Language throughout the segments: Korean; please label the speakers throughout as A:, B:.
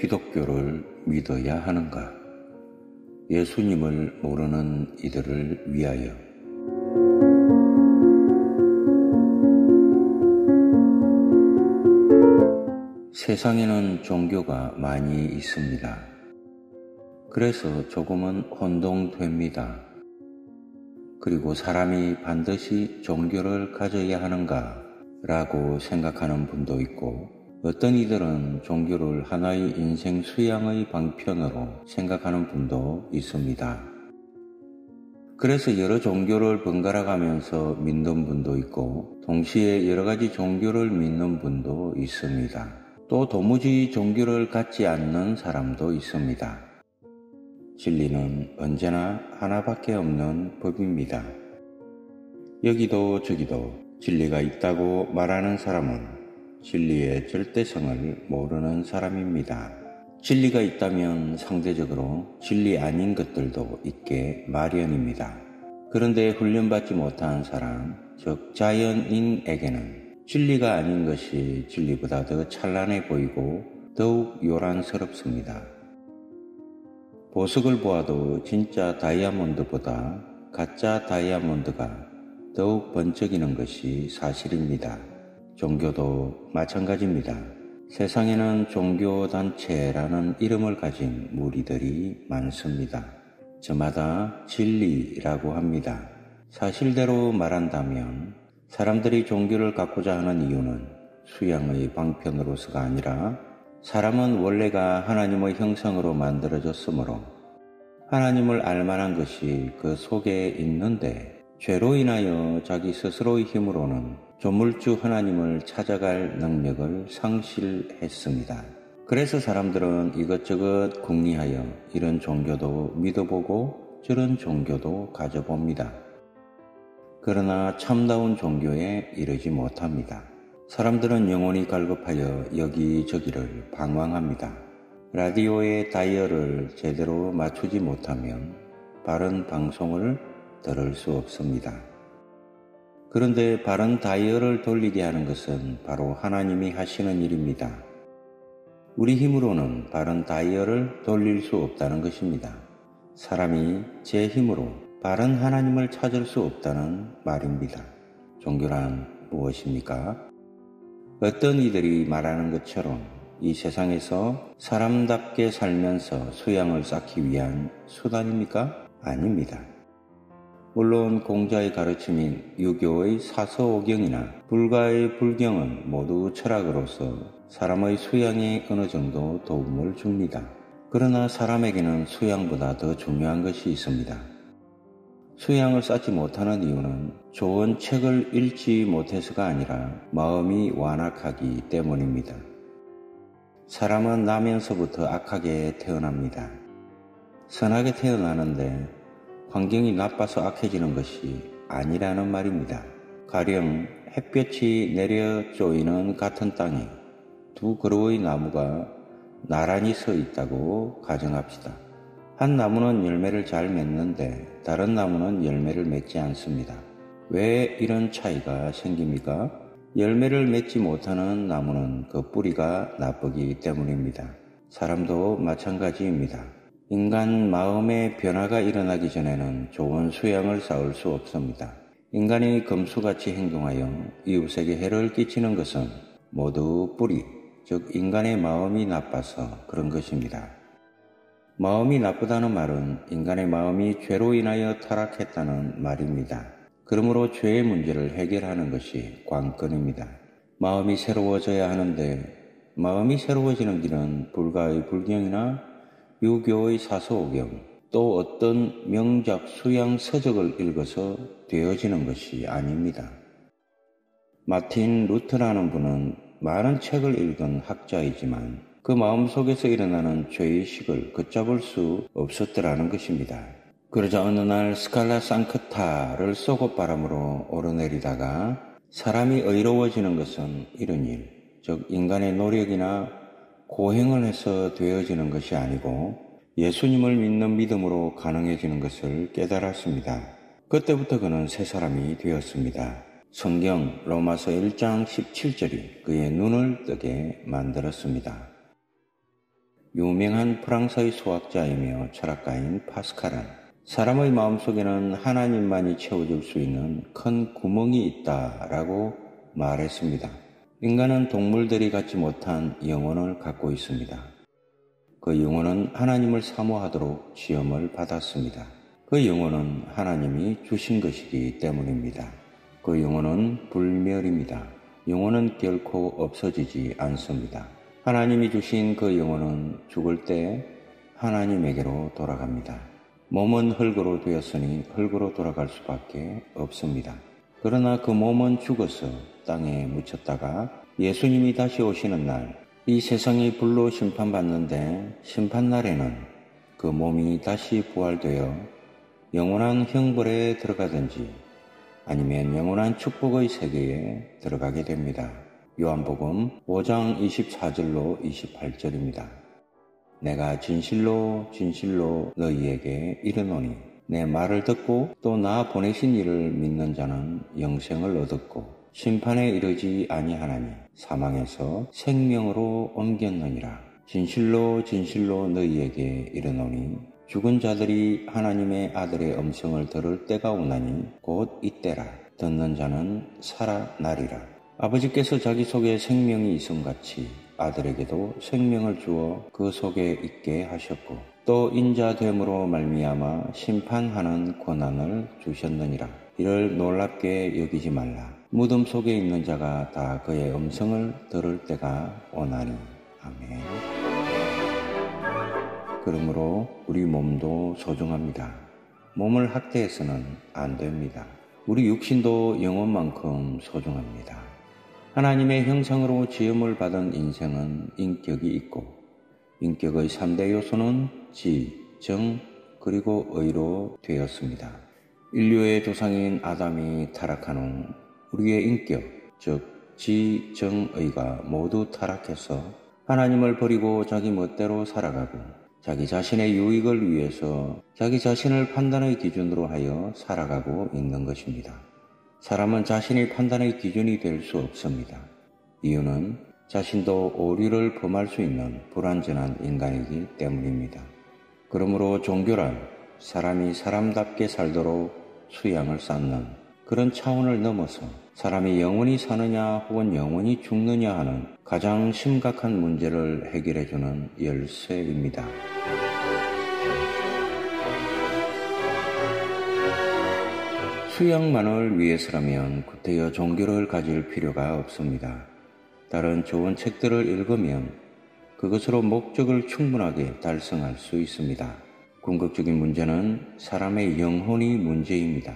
A: 기독교를 믿어야 하는가? 예수님을 모르는 이들을 위하여. 세상에는 종교가 많이 있습니다. 그래서 조금은 혼동됩니다. 그리고 사람이 반드시 종교를 가져야 하는가 라고 생각하는 분도 있고 어떤 이들은 종교를 하나의 인생 수양의 방편으로 생각하는 분도 있습니다. 그래서 여러 종교를 번갈아 가면서 믿는 분도 있고 동시에 여러 가지 종교를 믿는 분도 있습니다. 또 도무지 종교를 갖지 않는 사람도 있습니다. 진리는 언제나 하나밖에 없는 법입니다. 여기도 저기도 진리가 있다고 말하는 사람은 진리의 절대성을 모르는 사람입니다. 진리가 있다면 상대적으로 진리 아닌 것들도 있게 마련입니다. 그런데 훈련받지 못한 사람, 즉 자연인에게는 진리가 아닌 것이 진리보다 더 찬란해 보이고 더욱 요란스럽습니다. 보석을 보아도 진짜 다이아몬드보다 가짜 다이아몬드가 더욱 번쩍이는 것이 사실입니다. 종교도 마찬가지입니다. 세상에는 종교단체라는 이름을 가진 무리들이 많습니다. 저마다 진리라고 합니다. 사실대로 말한다면 사람들이 종교를 갖고자 하는 이유는 수양의 방편으로서가 아니라 사람은 원래가 하나님의 형상으로 만들어졌으므로 하나님을 알 만한 것이 그 속에 있는데 죄로 인하여 자기 스스로의 힘으로는 조물주 하나님을 찾아갈 능력을 상실했습니다. 그래서 사람들은 이것저것 궁리하여 이런 종교도 믿어보고 저런 종교도 가져봅니다. 그러나 참다운 종교에 이르지 못합니다. 사람들은 영혼이 갈급하여 여기저기를 방황합니다. 라디오의 다이얼을 제대로 맞추지 못하면 바른 방송을 들을 수 없습니다. 그런데 바른 다이얼을 돌리게 하는 것은 바로 하나님이 하시는 일입니다. 우리 힘으로는 바른 다이얼을 돌릴 수 없다는 것입니다. 사람이 제 힘으로 바른 하나님을 찾을 수 없다는 말입니다. 종교란 무엇입니까? 어떤 이들이 말하는 것처럼 이 세상에서 사람답게 살면서 수양을 쌓기 위한 수단입니까? 아닙니다. 물론 공자의 가르침인 유교의 사서오경이나 불가의 불경은 모두 철학으로서 사람의 수양에 어느 정도 도움을 줍니다. 그러나 사람에게는 수양보다 더 중요한 것이 있습니다. 수양을 쌓지 못하는 이유는 좋은 책을 읽지 못해서가 아니라 마음이 완악하기 때문입니다. 사람은 나면서부터 악하게 태어납니다. 선하게 태어나는데 환경이 나빠서 악해지는 것이 아니라는 말입니다. 가령 햇볕이 내려 쪼이는 같은 땅에 두 그루의 나무가 나란히 서 있다고 가정합시다. 한 나무는 열매를 잘 맺는데 다른 나무는 열매를 맺지 않습니다. 왜 이런 차이가 생깁니까? 열매를 맺지 못하는 나무는 그 뿌리가 나쁘기 때문입니다. 사람도 마찬가지입니다. 인간 마음의 변화가 일어나기 전에는 좋은 수양을 쌓을 수 없습니다. 인간이 금수같이 행동하여 이웃에게 해를 끼치는 것은 모두 뿌리, 즉 인간의 마음이 나빠서 그런 것입니다. 마음이 나쁘다는 말은 인간의 마음이 죄로 인하여 타락했다는 말입니다. 그러므로 죄의 문제를 해결하는 것이 관건입니다. 마음이 새로워져야 하는데 마음이 새로워지는 길은 불가의 불경이나 유교의 사소오경 또 어떤 명작 수양 서적을 읽어서 되어지는 것이 아닙니다. 마틴 루트라는 분은 많은 책을 읽은 학자이지만 그 마음속에서 일어나는 죄의식을 걷잡을 수 없었더라는 것입니다. 그러자 어느 날 스칼라 상크타를 쏘고 바람으로 오르내리다가 사람이 의로워지는 것은 이런 일, 즉 인간의 노력이나 고행을 해서 되어지는 것이 아니고 예수님을 믿는 믿음으로 가능해지는 것을 깨달았습니다. 그때부터 그는 새 사람이 되었습니다. 성경 로마서 1장 17절이 그의 눈을 뜨게 만들었습니다. 유명한 프랑스의 수학자이며 철학가인 파스칼은 사람의 마음속에는 하나님만이 채워줄 수 있는 큰 구멍이 있다라고 말했습니다. 인간은 동물들이 갖지 못한 영혼을 갖고 있습니다. 그 영혼은 하나님을 사모하도록 지음을 받았습니다. 그 영혼은 하나님이 주신 것이기 때문입니다. 그 영혼은 불멸입니다. 영혼은 결코 없어지지 않습니다. 하나님이 주신 그 영혼은 죽을 때 하나님에게로 돌아갑니다. 몸은 흙으로 되었으니 흙으로 돌아갈 수밖에 없습니다. 그러나 그 몸은 죽어서 땅에 묻혔다가 예수님이 다시 오시는 날, 이 세상이 불로 심판받는데 심판날에는 그 몸이 다시 부활되어 영원한 형벌에 들어가든지 아니면 영원한 축복의 세계에 들어가게 됩니다. 요한복음 5장 24절로 28절입니다. 내가 진실로 진실로 너희에게 이르노니 내 말을 듣고 또 나 보내신 이를 믿는 자는 영생을 얻었고 심판에 이르지 아니하나니 사망에서 생명으로 옮겼느니라. 진실로 진실로 너희에게 이르노니 죽은 자들이 하나님의 아들의 음성을 들을 때가 오나니 곧 이때라. 듣는 자는 살아나리라. 아버지께서 자기 속에 생명이 있음같이 아들에게도 생명을 주어 그 속에 있게 하셨고 또 인자됨으로 말미암아 심판하는 권한을 주셨느니라. 이를 놀랍게 여기지 말라. 무덤 속에 있는 자가 다 그의 음성을 들을 때가 오나니. 아멘. 그러므로 우리 몸도 소중합니다. 몸을 학대해서는 안 됩니다. 우리 육신도 영혼만큼 소중합니다. 하나님의 형상으로 지음을 받은 인생은 인격이 있고 인격의 3대 요소는 지, 정, 그리고 의로 되었습니다. 인류의 조상인 아담이 타락한 후 우리의 인격, 즉 지, 정, 의가 모두 타락해서 하나님을 버리고 자기 멋대로 살아가고 자기 자신의 유익을 위해서 자기 자신을 판단의 기준으로 하여 살아가고 있는 것입니다. 사람은 자신의 판단의 기준이 될 수 없습니다. 이유는 자신도 오류를 범할 수 있는 불완전한 인간이기 때문입니다. 그러므로 종교란 사람이 사람답게 살도록 수양을 쌓는 그런 차원을 넘어서 사람이 영원히 사느냐 혹은 영원히 죽느냐 하는 가장 심각한 문제를 해결해주는 열쇠입니다. 수양만을 위해서라면 구태여 종교를 가질 필요가 없습니다. 다른 좋은 책들을 읽으면 그것으로 목적을 충분하게 달성할 수 있습니다. 궁극적인 문제는 사람의 영혼이 문제입니다.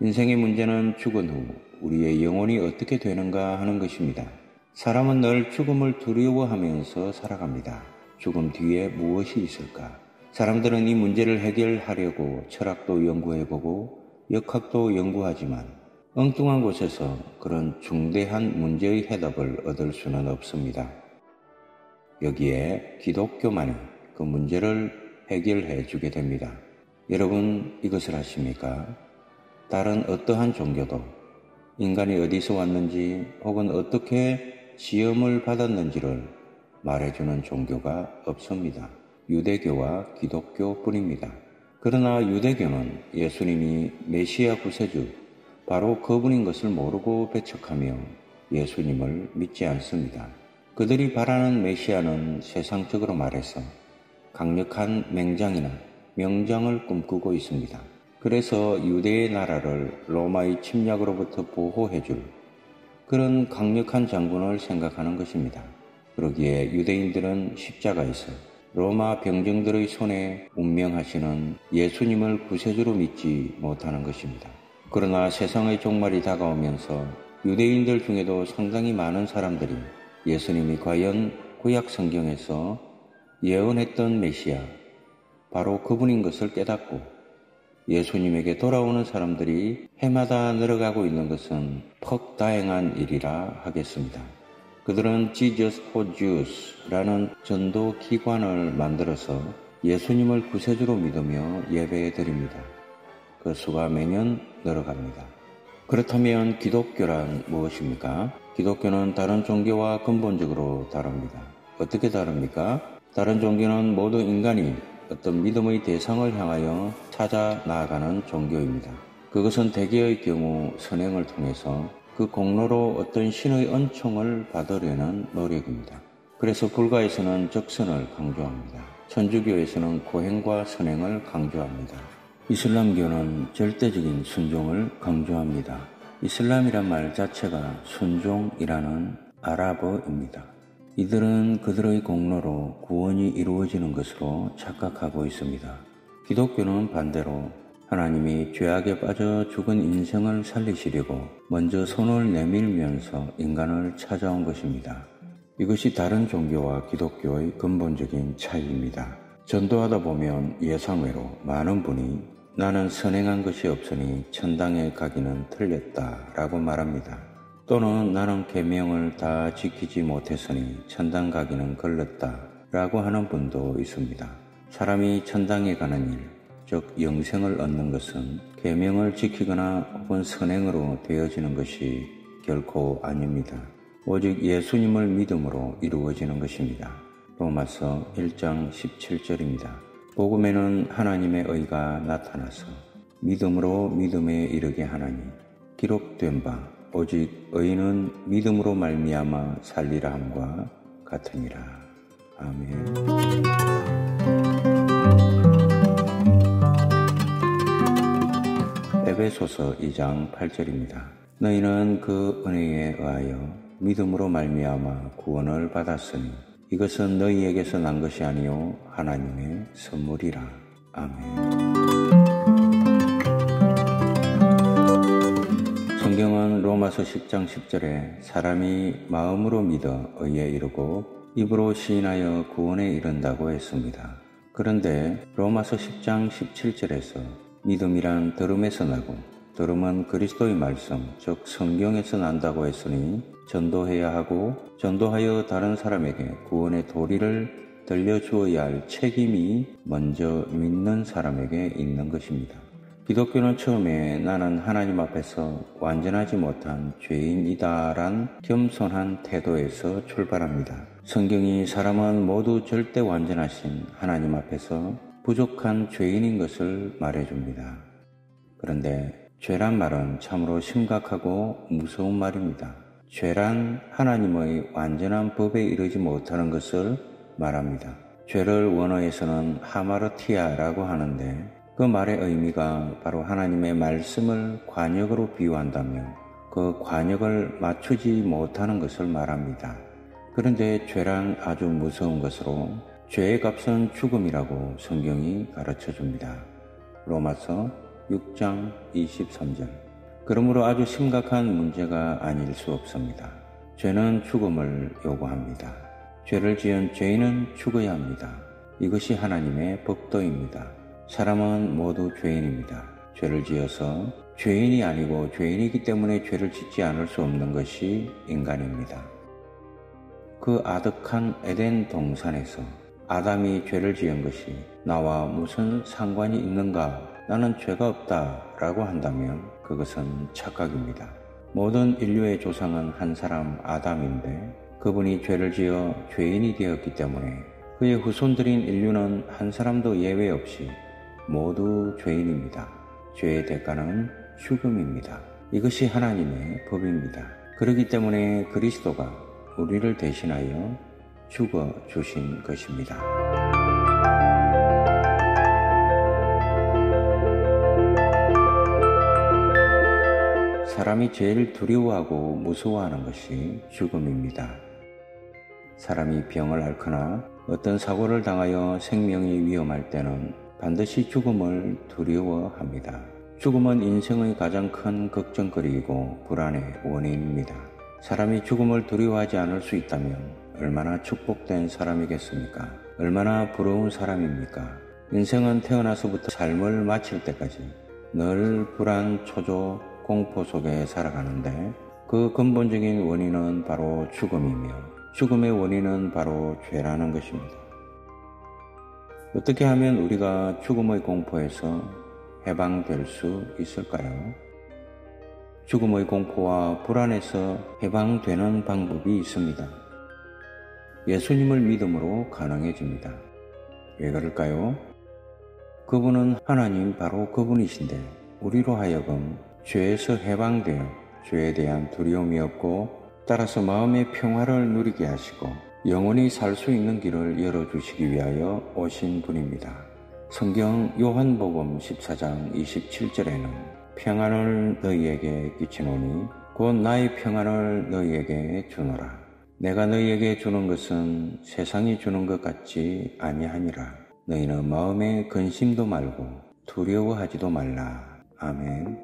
A: 인생의 문제는 죽은 후 우리의 영혼이 어떻게 되는가 하는 것입니다. 사람은 늘 죽음을 두려워하면서 살아갑니다. 죽음 뒤에 무엇이 있을까? 사람들은 이 문제를 해결하려고 철학도 연구해보고 역학도 연구하지만 엉뚱한 곳에서 그런 중대한 문제의 해답을 얻을 수는 없습니다. 여기에 기독교만이 그 문제를 해결해 주게 됩니다. 여러분 이것을 아십니까? 다른 어떠한 종교도 인간이 어디서 왔는지 혹은 어떻게 시험을 받았는지를 말해주는 종교가 없습니다. 유대교와 기독교 뿐입니다. 그러나 유대교는 예수님이 메시아 구세주, 바로 그분인 것을 모르고 배척하며 예수님을 믿지 않습니다. 그들이 바라는 메시아는 세상적으로 말해서 강력한 맹장이나 명장을 꿈꾸고 있습니다. 그래서 유대의 나라를 로마의 침략으로부터 보호해줄 그런 강력한 장군을 생각하는 것입니다. 그러기에 유대인들은 십자가에서 로마 병정들의 손에 운명하시는 예수님을 구세주로 믿지 못하는 것입니다. 그러나 세상의 종말이 다가오면서 유대인들 중에도 상당히 많은 사람들이 예수님이 과연 구약 성경에서 예언했던 메시아, 바로 그분인 것을 깨닫고 예수님에게 돌아오는 사람들이 해마다 늘어가고 있는 것은 퍽 다행한 일이라 하겠습니다. 그들은 Jesus for Jews라는 전도 기관을 만들어서 예수님을 구세주로 믿으며 예배해 드립니다. 그 수가 매년 늘어갑니다. 그렇다면 기독교란 무엇입니까? 기독교는 다른 종교와 근본적으로 다릅니다. 어떻게 다릅니까? 다른 종교는 모두 인간이 어떤 믿음의 대상을 향하여 찾아 나아가는 종교입니다. 그것은 대개의 경우 선행을 통해서 그 공로로 어떤 신의恩총을 받으려는 노력입니다. 그래서 불가에서는 적선을 강조합니다. 천주교에서는 고행과 선행을 강조합니다. 이슬람교는 절대적인 순종을 강조합니다. 이슬람이란 말 자체가 순종이라는 아랍어입니다. 이들은 그들의 공로로 구원이 이루어지는 것으로 착각하고 있습니다. 기독교는 반대로 하나님이 죄악에 빠져 죽은 인생을 살리시려고 먼저 손을 내밀면서 인간을 찾아온 것입니다. 이것이 다른 종교와 기독교의 근본적인 차이입니다. 전도하다 보면 예상외로 많은 분이 나는 선행한 것이 없으니 천당에 가기는 틀렸다 라고 말합니다. 또는 나는 계명을 다 지키지 못했으니 천당 가기는 걸렸다 라고 하는 분도 있습니다. 사람이 천당에 가는 일, 즉 영생을 얻는 것은 계명을 지키거나 혹은 선행으로 되어지는 것이 결코 아닙니다. 오직 예수님을 믿음으로 이루어지는 것입니다. 로마서 1장 17절입니다. 복음에는 하나님의 의가 나타나서 믿음으로 믿음에 이르게 하나니 기록된 바 오직 의는 믿음으로 말미암아 살리라 함과 같으니라. 아멘. 에베소서 2장 8절입니다. 너희는 그 은혜에 의하여 믿음으로 말미암아 구원을 받았으니 이것은 너희에게서 난 것이 아니요 하나님의 선물이라. 아멘. 성경은 로마서 10장 10절에 사람이 마음으로 믿어 의에 이르고 입으로 시인하여 구원에 이른다고 했습니다. 그런데 로마서 10장 17절에서 믿음이란 들음에서 나고 들음은 그리스도의 말씀, 즉 성경에서 난다고 했으니 전도해야 하고 전도하여 다른 사람에게 구원의 도리를 들려주어야 할 책임이 먼저 믿는 사람에게 있는 것입니다. 기독교는 처음에 나는 하나님 앞에서 완전하지 못한 죄인이다란 겸손한 태도에서 출발합니다. 성경이 사람은 모두 절대 완전하신 하나님 앞에서 부족한 죄인인 것을 말해줍니다. 그런데 죄란 말은 참으로 심각하고 무서운 말입니다. 죄란 하나님의 완전한 법에 이르지 못하는 것을 말합니다. 죄를 원어에서는 하마르티아라고 하는데 그 말의 의미가 바로 하나님의 말씀을 관역으로 비유한다면 그 관역을 맞추지 못하는 것을 말합니다. 그런데 죄란 아주 무서운 것으로 죄의 값은 죽음이라고 성경이 가르쳐 줍니다. 로마서 6장 23절. 그러므로 아주 심각한 문제가 아닐 수 없습니다. 죄는 죽음을 요구합니다. 죄를 지은 죄인은 죽어야 합니다. 이것이 하나님의 법도입니다. 사람은 모두 죄인입니다. 죄를 지어서 죄인이 아니고 죄인이기 때문에 죄를 짓지 않을 수 없는 것이 인간입니다. 그 아득한 에덴 동산에서 아담이 죄를 지은 것이 나와 무슨 상관이 있는가? 나는 죄가 없다. 라고 한다면 그것은 착각입니다. 모든 인류의 조상은 한 사람 아담인데 그분이 죄를 지어 죄인이 되었기 때문에 그의 후손들인 인류는 한 사람도 예외 없이 모두 죄인입니다. 죄의 대가는 죽음입니다. 이것이 하나님의 법입니다. 그렇기 때문에 그리스도가 우리를 대신하여 죽어 주신 것입니다. 사람이 제일 두려워하고 무서워하는 것이 죽음입니다. 사람이 병을 앓거나 어떤 사고를 당하여 생명이 위험할 때는 반드시 죽음을 두려워합니다. 죽음은 인생의 가장 큰 걱정거리이고 불안의 원인입니다. 사람이 죽음을 두려워하지 않을 수 있다면 얼마나 축복된 사람이겠습니까? 얼마나 부러운 사람입니까? 인생은 태어나서부터 삶을 마칠 때까지 늘 불안, 초조, 공포 속에 살아가는데 그 근본적인 원인은 바로 죽음이며 죽음의 원인은 바로 죄라는 것입니다. 어떻게 하면 우리가 죽음의 공포에서 해방될 수 있을까요? 죽음의 공포와 불안에서 해방되는 방법이 있습니다. 예수님을 믿음으로 가능해집니다. 왜 그럴까요? 그분은 하나님 바로 그분이신데 우리로 하여금 죄에서 해방되어 죄에 대한 두려움이 없고 따라서 마음의 평화를 누리게 하시고 영원히 살 수 있는 길을 열어주시기 위하여 오신 분입니다. 성경 요한복음 14장 27절에는 평안을 너희에게 끼치노니 곧 나의 평안을 너희에게 주노라. 내가 너희에게 주는 것은 세상이 주는 것 같지 아니하니라. 너희는 마음에 근심도 말고 두려워하지도 말라. 아멘.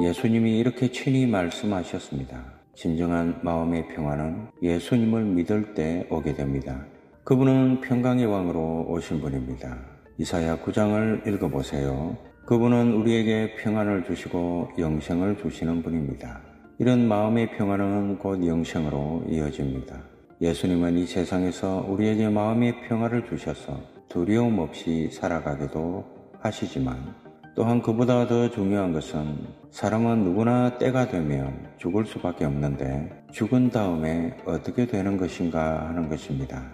A: 예수님이 이렇게 친히 말씀하셨습니다. 진정한 마음의 평화는 예수님을 믿을 때 오게 됩니다. 그분은 평강의 왕으로 오신 분입니다. 이사야 9장을 읽어보세요. 그분은 우리에게 평안을 주시고 영생을 주시는 분입니다. 이런 마음의 평안은 곧 영생으로 이어집니다. 예수님은 이 세상에서 우리에게 마음의 평화를 주셔서 두려움 없이 살아가기도 하시지만 또한 그보다 더 중요한 것은 사람은 누구나 때가 되면 죽을 수밖에 없는데 죽은 다음에 어떻게 되는 것인가 하는 것입니다.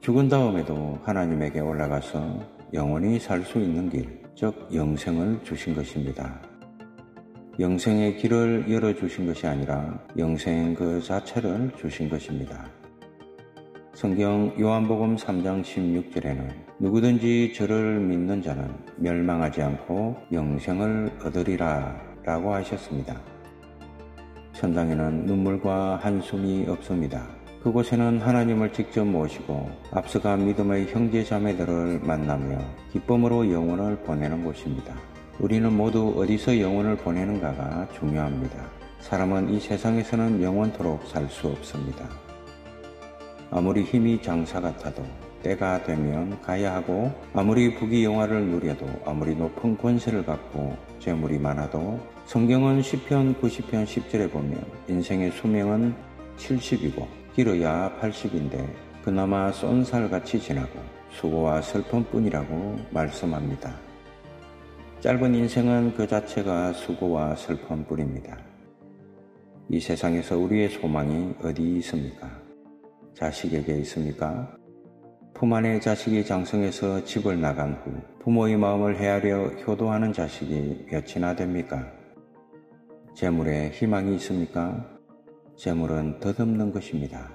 A: 죽은 다음에도 하나님에게 올라가서 영원히 살 수 있는 길, 즉 영생을 주신 것입니다. 영생의 길을 열어주신 것이 아니라 영생 그 자체를 주신 것입니다. 성경 요한복음 3장 16절에는 누구든지 저를 믿는 자는 멸망하지 않고 영생을 얻으리라 라고 하셨습니다. 천당에는 눈물과 한숨이 없습니다. 그곳에는 하나님을 직접 모시고 앞서가 믿음의 형제 자매들을 만나며 기쁨으로 영혼을 보내는 곳입니다. 우리는 모두 어디서 영혼을 보내는가가 중요합니다. 사람은 이 세상에서는 영원토록 살 수 없습니다. 아무리 힘이 장사 같아도 때가 되면 가야 하고 아무리 부귀 영화를 누려도 아무리 높은 권세를 갖고 재물이 많아도 성경은 10편 90편 10절에 보면 인생의 수명은 70이고 길어야 80인데 그나마 쏜살같이 지나고 수고와 슬픔뿐이라고 말씀합니다. 짧은 인생은 그 자체가 수고와 슬픔뿐입니다. 이 세상에서 우리의 소망이 어디 있습니까? 자식에게 있습니까? 품 안에 자식이 장성해서 집을 나간 후 부모의 마음을 헤아려 효도하는 자식이 몇이나 됩니까? 재물에 희망이 있습니까? 재물은 덧없는 것입니다.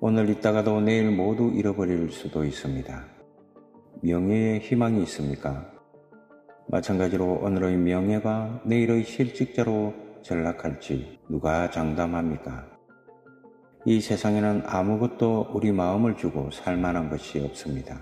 A: 오늘 있다가도 내일 모두 잃어버릴 수도 있습니다. 명예에 희망이 있습니까? 마찬가지로 오늘의 명예가 내일의 실직자로 전락할지 누가 장담합니까? 이 세상에는 아무것도 우리 마음을 주고 살 만한 것이 없습니다.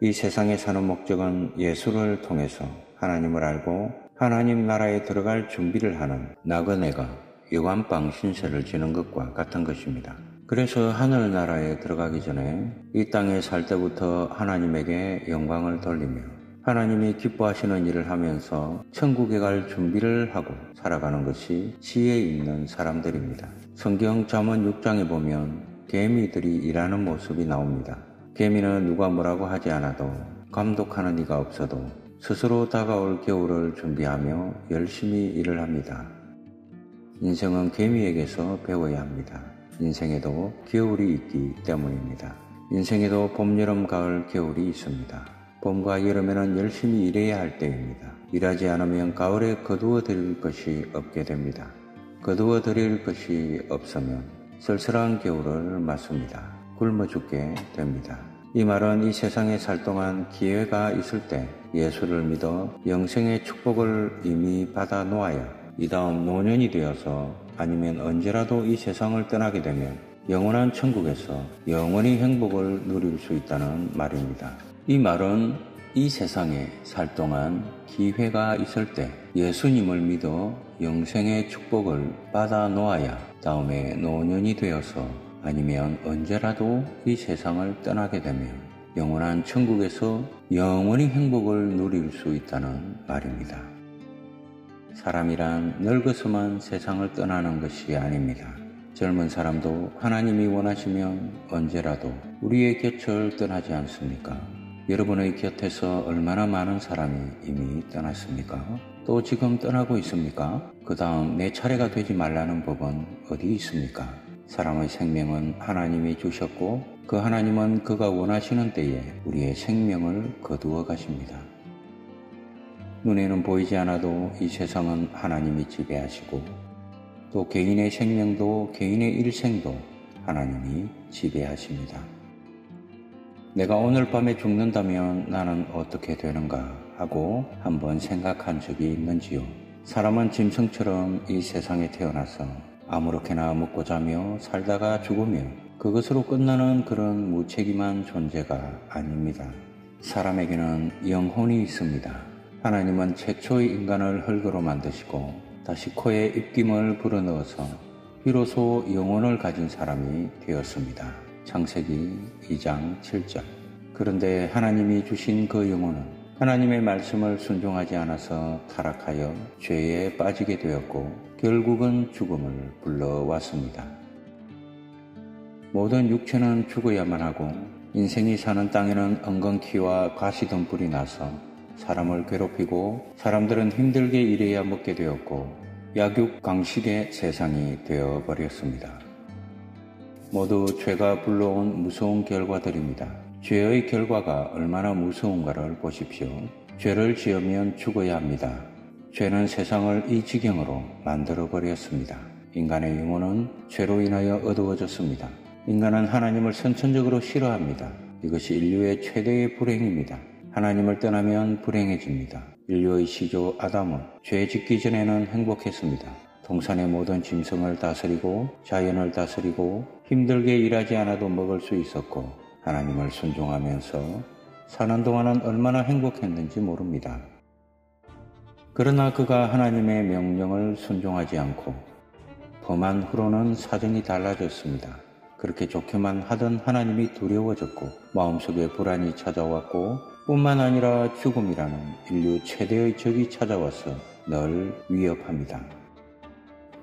A: 이 세상에 사는 목적은 예수를 통해서 하나님을 알고 하나님 나라에 들어갈 준비를 하는 나그네가 여관방 신세를 지는 것과 같은 것입니다. 그래서 하늘 나라에 들어가기 전에 이 땅에 살 때부터 하나님에게 영광을 돌리며 하나님이 기뻐하시는 일을 하면서 천국에 갈 준비를 하고 살아가는 것이 지혜 있는 사람들입니다. 성경 잠언 6장에 보면 개미들이 일하는 모습이 나옵니다. 개미는 누가 뭐라고 하지 않아도 감독하는 이가 없어도 스스로 다가올 겨울을 준비하며 열심히 일을 합니다. 인생은 개미에게서 배워야 합니다. 인생에도 겨울이 있기 때문입니다. 인생에도 봄, 여름, 가을, 겨울이 있습니다. 봄과 여름에는 열심히 일해야 할 때입니다. 일하지 않으면 가을에 거두어 드릴 것이 없게 됩니다. 거두어 드릴 것이 없으면 쓸쓸한 겨울을 맞습니다. 굶어 죽게 됩니다. 이 말은 이 세상에 살 동안 기회가 있을 때 예수를 믿어 영생의 축복을 이미 받아 놓아야 이 다음 노년이 되어서 아니면 언제라도 이 세상을 떠나게 되면 영원한 천국에서 영원히 행복을 누릴 수 있다는 말입니다. 이 말은 이 세상에 살 동안 기회가 있을 때 예수님을 믿어 영생의 축복을 받아 놓아야 다음에 노년이 되어서 아니면 언제라도 이 세상을 떠나게 되면 영원한 천국에서 영원히 행복을 누릴 수 있다는 말입니다. 사람이란 늙어서만 세상을 떠나는 것이 아닙니다. 젊은 사람도 하나님이 원하시면 언제라도 우리의 곁을 떠나지 않습니까? 여러분의 곁에서 얼마나 많은 사람이 이미 떠났습니까? 또 지금 떠나고 있습니까? 그 다음 내 차례가 되지 말라는 법은 어디 있습니까? 사람의 생명은 하나님이 주셨고 그 하나님은 그가 원하시는 때에 우리의 생명을 거두어 가십니다. 눈에는 보이지 않아도 이 세상은 하나님이 지배하시고 또 개인의 생명도 개인의 일생도 하나님이 지배하십니다. 내가 오늘 밤에 죽는다면 나는 어떻게 되는가 하고 한번 생각한 적이 있는지요. 사람은 짐승처럼 이 세상에 태어나서 아무렇게나 먹고 자며 살다가 죽으면 그것으로 끝나는 그런 무책임한 존재가 아닙니다. 사람에게는 영혼이 있습니다. 하나님은 최초의 인간을 흙으로 만드시고 다시 코에 입김을 불어넣어서 비로소 영혼을 가진 사람이 되었습니다. 창세기 2장 7절. 그런데 하나님이 주신 그 영혼은 하나님의 말씀을 순종하지 않아서 타락하여 죄에 빠지게 되었고 결국은 죽음을 불러왔습니다. 모든 육체는 죽어야만 하고 인생이 사는 땅에는 엉겅퀴와 가시덤불이 나서 사람을 괴롭히고 사람들은 힘들게 일해야 먹게 되었고 약육 강식의 세상이 되어 버렸습니다. 모두 죄가 불러온 무서운 결과들입니다. 죄의 결과가 얼마나 무서운가를 보십시오. 죄를 지으면 죽어야 합니다. 죄는 세상을 이 지경으로 만들어 버렸습니다. 인간의 영혼은 죄로 인하여 어두워졌습니다. 인간은 하나님을 선천적으로 싫어합니다. 이것이 인류의 최대의 불행입니다. 하나님을 떠나면 불행해집니다. 인류의 시조 아담은 죄 짓기 전에는 행복했습니다. 동산의 모든 짐승을 다스리고 자연을 다스리고 힘들게 일하지 않아도 먹을 수 있었고 하나님을 순종하면서 사는 동안은 얼마나 행복했는지 모릅니다. 그러나 그가 하나님의 명령을 순종하지 않고 범한 후로는 사정이 달라졌습니다. 그렇게 좋게만 하던 하나님이 두려워졌고 마음속에 불안이 찾아왔고 뿐만 아니라 죽음이라는 인류 최대의 적이 찾아와서 늘 위협합니다.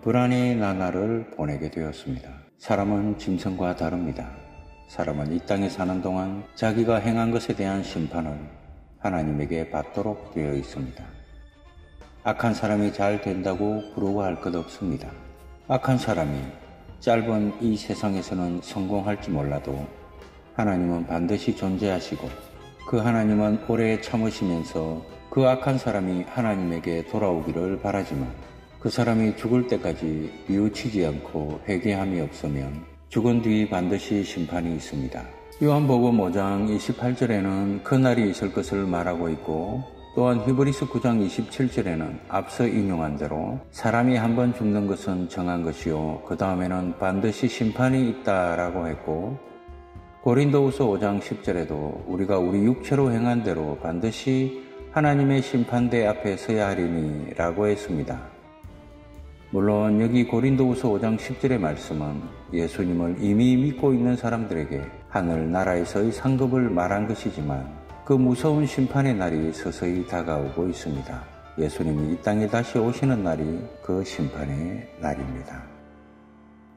A: 불안의 나날을 보내게 되었습니다. 사람은 짐승과 다릅니다. 사람은 이 땅에 사는 동안 자기가 행한 것에 대한 심판을 하나님에게 받도록 되어 있습니다. 악한 사람이 잘 된다고 부러워할 것 없습니다. 악한 사람이 짧은 이 세상에서는 성공할지 몰라도 하나님은 반드시 존재하시고 그 하나님은 오래 참으시면서 그 악한 사람이 하나님에게 돌아오기를 바라지만 그 사람이 죽을 때까지 뉘우치지 않고 회개함이 없으면 죽은 뒤 반드시 심판이 있습니다. 요한복음 5장 28절에는 그 날이 있을 것을 말하고 있고 또한 히브리스 9장 27절에는 앞서 인용한 대로 사람이 한 번 죽는 것은 정한 것이요 그 다음에는 반드시 심판이 있다라고 했고 고린도후서 5장 10절에도 우리가 우리 육체로 행한 대로 반드시 하나님의 심판대 앞에 서야 하리니 라고 했습니다. 물론 여기 고린도후서 5장 10절의 말씀은 예수님을 이미 믿고 있는 사람들에게 하늘 나라에서의 상급을 말한 것이지만 그 무서운 심판의 날이 서서히 다가오고 있습니다. 예수님이 이 땅에 다시 오시는 날이 그 심판의 날입니다.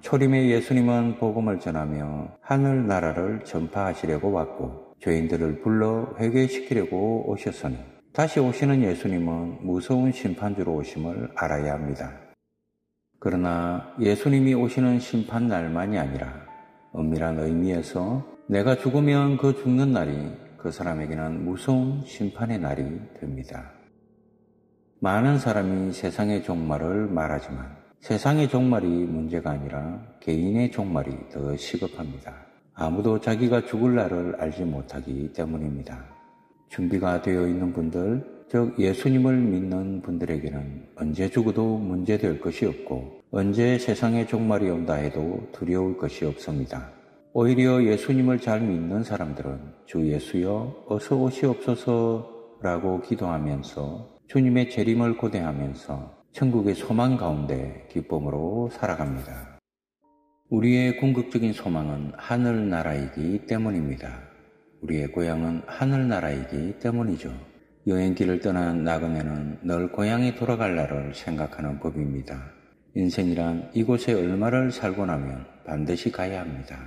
A: 초림의 예수님은 복음을 전하며 하늘 나라를 전파하시려고 왔고 죄인들을 불러 회개시키려고 오셨으니 다시 오시는 예수님은 무서운 심판주로 오심을 알아야 합니다. 그러나 예수님이 오시는 심판 날만이 아니라 엄밀한 의미에서 내가 죽으면 그 죽는 날이 그 사람에게는 무서운 심판의 날이 됩니다. 많은 사람이 세상의 종말을 말하지만 세상의 종말이 문제가 아니라 개인의 종말이 더 시급합니다. 아무도 자기가 죽을 날을 알지 못하기 때문입니다. 준비가 되어 있는 분들, 즉 예수님을 믿는 분들에게는 언제 죽어도 문제될 것이 없고 언제 세상의 종말이 온다 해도 두려울 것이 없습니다. 오히려 예수님을 잘 믿는 사람들은 주 예수여 어서 오시옵소서 라고 기도하면서 주님의 재림을 고대하면서 천국의 소망 가운데 기쁨으로 살아갑니다. 우리의 궁극적인 소망은 하늘나라이기 때문입니다. 우리의 고향은 하늘나라이기 때문이죠. 여행길을 떠난 나그네는 늘 고향에 돌아갈 날을 생각하는 법입니다. 인생이란 이곳에 얼마를 살고 나면 반드시 가야 합니다.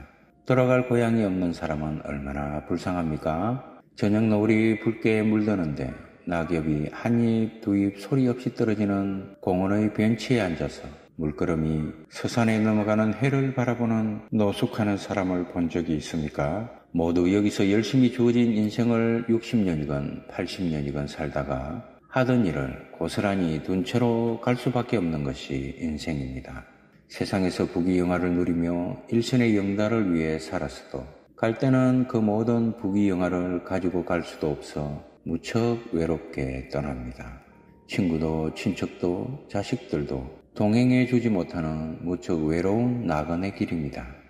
A: 돌아갈 고향이 없는 사람은 얼마나 불쌍합니까? 저녁 노을이 붉게 물드는데 낙엽이 한 입 두 입 소리 없이 떨어지는 공원의 벤치에 앉아서 물끄러미 서산에 넘어가는 해를 바라보는 노숙하는 사람을 본 적이 있습니까? 모두 여기서 열심히 주어진 인생을 60년이건 80년이건 살다가 하던 일을 고스란히 둔 채로 갈 수밖에 없는 것이 인생입니다. 세상에서 부귀영화를 누리며 일선의 영달을 위해 살았어도 갈 때는 그 모든 부귀영화를 가지고 갈 수도 없어 무척 외롭게 떠납니다. 친구도 친척도 자식들도 동행해 주지 못하는 무척 외로운 나그네 길입니다.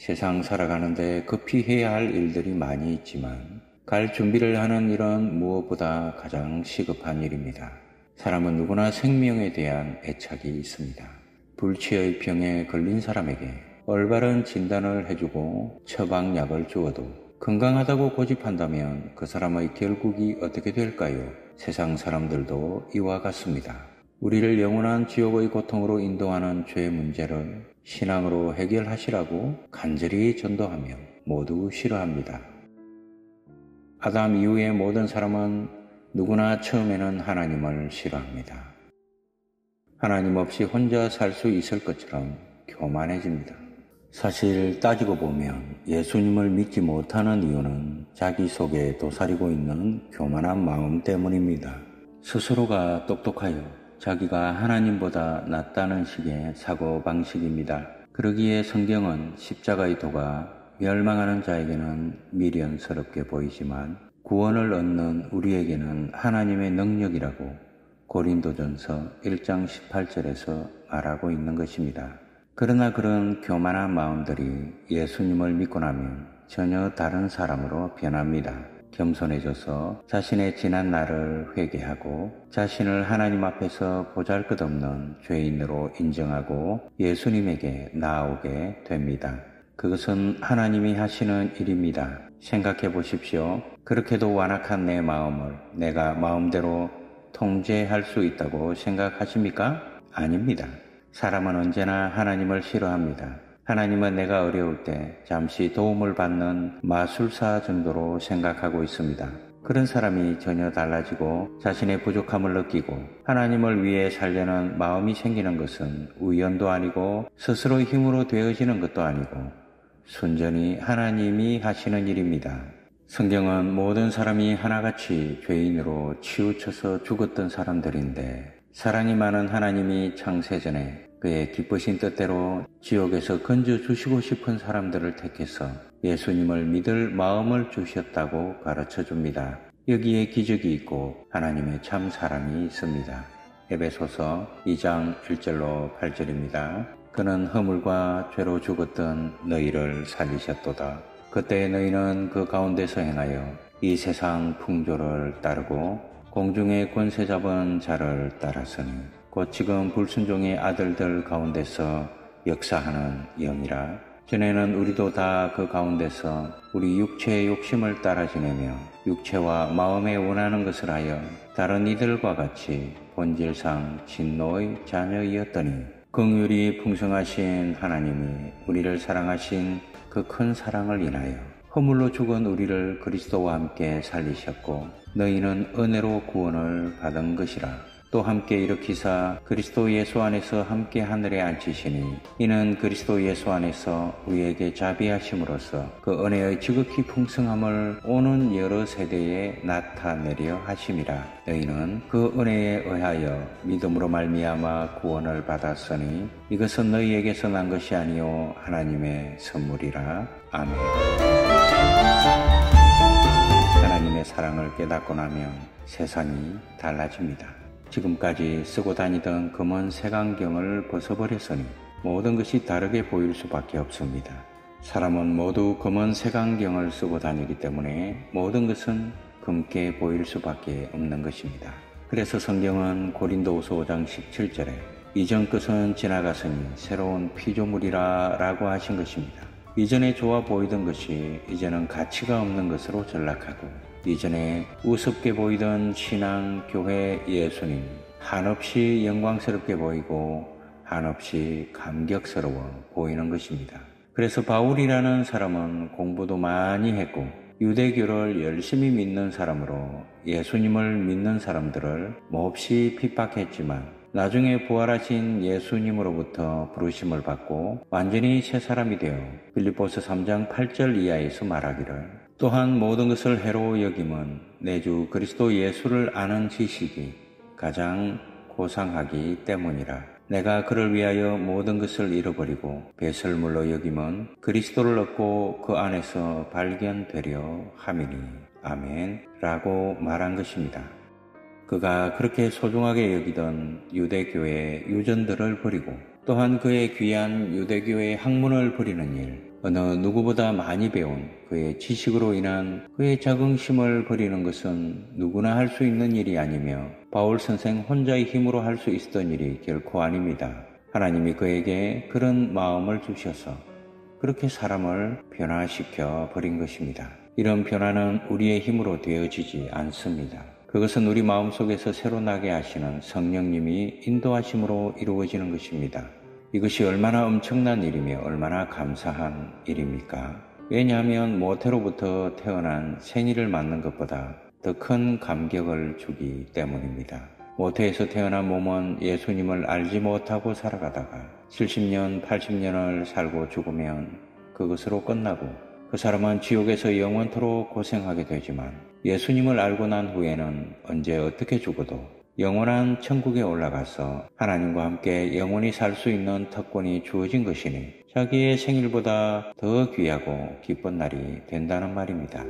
A: 세상 살아가는데 급히 해야 할 일들이 많이 있지만 갈 준비를 하는 일은 무엇보다 가장 시급한 일입니다. 사람은 누구나 생명에 대한 애착이 있습니다. 불치의 병에 걸린 사람에게 올바른 진단을 해주고 처방약을 주어도 건강하다고 고집한다면 그 사람의 결국이 어떻게 될까요? 세상 사람들도 이와 같습니다. 우리를 영원한 지옥의 고통으로 인도하는 죄 문제를 신앙으로 해결하시라고 간절히 전도하며 모두 싫어합니다. 아담 이후의 모든 사람은 누구나 처음에는 하나님을 싫어합니다. 하나님 없이 혼자 살 수 있을 것처럼 교만해집니다. 사실 따지고 보면 예수님을 믿지 못하는 이유는 자기 속에 도사리고 있는 교만한 마음 때문입니다. 스스로가 똑똑하여 자기가 하나님보다 낫다는 식의 사고 방식입니다. 그러기에 성경은 십자가의 도가 멸망하는 자에게는 미련스럽게 보이지만 구원을 얻는 우리에게는 하나님의 능력이라고 고린도전서 1장 18절에서 말하고 있는 것입니다. 그러나 그런 교만한 마음들이 예수님을 믿고 나면 전혀 다른 사람으로 변합니다. 겸손해져서 자신의 지난 날을 회개하고 자신을 하나님 앞에서 보잘 것 없는 죄인으로 인정하고 예수님에게 나아오게 됩니다. 그것은 하나님이 하시는 일입니다. 생각해 보십시오. 그렇게도 완악한 내 마음을 내가 마음대로 통제할 수 있다고 생각하십니까? 아닙니다. 사람은 언제나 하나님을 싫어합니다. 하나님은 내가 어려울 때 잠시 도움을 받는 마술사 정도로 생각하고 있습니다. 그런 사람이 전혀 달라지고 자신의 부족함을 느끼고 하나님을 위해 살려는 마음이 생기는 것은 우연도 아니고 스스로 힘으로 되어지는 것도 아니고 순전히 하나님이 하시는 일입니다. 성경은 모든 사람이 하나같이 죄인으로 치우쳐서 죽었던 사람들인데 사랑이 많은 하나님이 창세전에 그의 기쁘신 뜻대로 지옥에서 건져 주시고 싶은 사람들을 택해서 예수님을 믿을 마음을 주셨다고 가르쳐 줍니다. 여기에 기적이 있고 하나님의 참 사랑이 있습니다. 에베소서 2장 1절로 8절입니다. 그는 허물과 죄로 죽었던 너희를 살리셨도다. 그때 너희는 그 가운데서 행하여 이 세상 풍조를 따르고 공중의 권세 잡은 자를 따랐으니 곧 지금 불순종의 아들들 가운데서 역사하는 영이라. 전에는 우리도 다 그 가운데서 우리 육체의 욕심을 따라 지내며 육체와 마음에 원하는 것을 하여 다른 이들과 같이 본질상 진노의 자녀이었더니 긍휼이 풍성하신 하나님이 우리를 사랑하신 그 큰 사랑을 인하여 허물로 죽은 우리를 그리스도와 함께 살리셨고 너희는 은혜로 구원을 받은 것이라 또 함께 일으키사 그리스도 예수 안에서 함께 하늘에 앉히시니 이는 그리스도 예수 안에서 우리에게 자비하심으로써 그 은혜의 지극히 풍성함을 오는 여러 세대에 나타내려 하심이라. 너희는 그 은혜에 의하여 믿음으로 말미암아 구원을 받았으니 이것은 너희에게서 난 것이 아니요 하나님의 선물이라. 아멘. 하나님의 사랑을 깨닫고 나면 세상이 달라집니다. 지금까지 쓰고 다니던 금은 색안경을 벗어버렸으니 모든 것이 다르게 보일 수밖에 없습니다. 사람은 모두 검은 색안경을 쓰고 다니기 때문에 모든 것은 검게 보일 수밖에 없는 것입니다. 그래서 성경은 고린도후서 5장 17절에 이전 것은 지나갔으니 새로운 피조물이라 라고 하신 것입니다. 이전에 좋아 보이던 것이 이제는 가치가 없는 것으로 전락하고 이전에 우습게 보이던 신앙, 교회, 예수님 한없이 영광스럽게 보이고 한없이 감격스러워 보이는 것입니다. 그래서 바울이라는 사람은 공부도 많이 했고 유대교를 열심히 믿는 사람으로 예수님을 믿는 사람들을 몹시 핍박했지만 나중에 부활하신 예수님으로부터 부르심을 받고 완전히 새 사람이 되어 빌립보스 3장 8절 이하에서 말하기를 또한 모든 것을 해로 여김은 내 주 그리스도 예수를 아는 지식이 가장 고상하기 때문이라. 내가 그를 위하여 모든 것을 잃어버리고 배설물로 여김은 그리스도를 얻고 그 안에서 발견되려 함이니. 아멘. 라고 말한 것입니다. 그가 그렇게 소중하게 여기던 유대교의 유전들을 버리고 또한 그의 귀한 유대교의 학문을 버리는 일, 어느 누구보다 많이 배운 그의 지식으로 인한 그의 자긍심을 버리는 것은 누구나 할 수 있는 일이 아니며 바울 선생 혼자의 힘으로 할 수 있었던 일이 결코 아닙니다. 하나님이 그에게 그런 마음을 주셔서 그렇게 사람을 변화시켜 버린 것입니다. 이런 변화는 우리의 힘으로 되어지지 않습니다. 그것은 우리 마음속에서 새로 나게 하시는 성령님이 인도하심으로 이루어지는 것입니다. 이것이 얼마나 엄청난 일이며 얼마나 감사한 일입니까? 왜냐하면 모태로부터 태어난 생일을 맞는 것보다 더 큰 감격을 주기 때문입니다. 모태에서 태어난 몸은 예수님을 알지 못하고 살아가다가 70년, 80년을 살고 죽으면 그것으로 끝나고 그 사람은 지옥에서 영원토록 고생하게 되지만 예수님을 알고 난 후에는 언제 어떻게 죽어도 영원한 천국에 올라가서 하나님과 함께 영원히 살 수 있는 특권이 주어진 것이니 자기의 생일보다 더 귀하고 기쁜 날이 된다는 말입니다.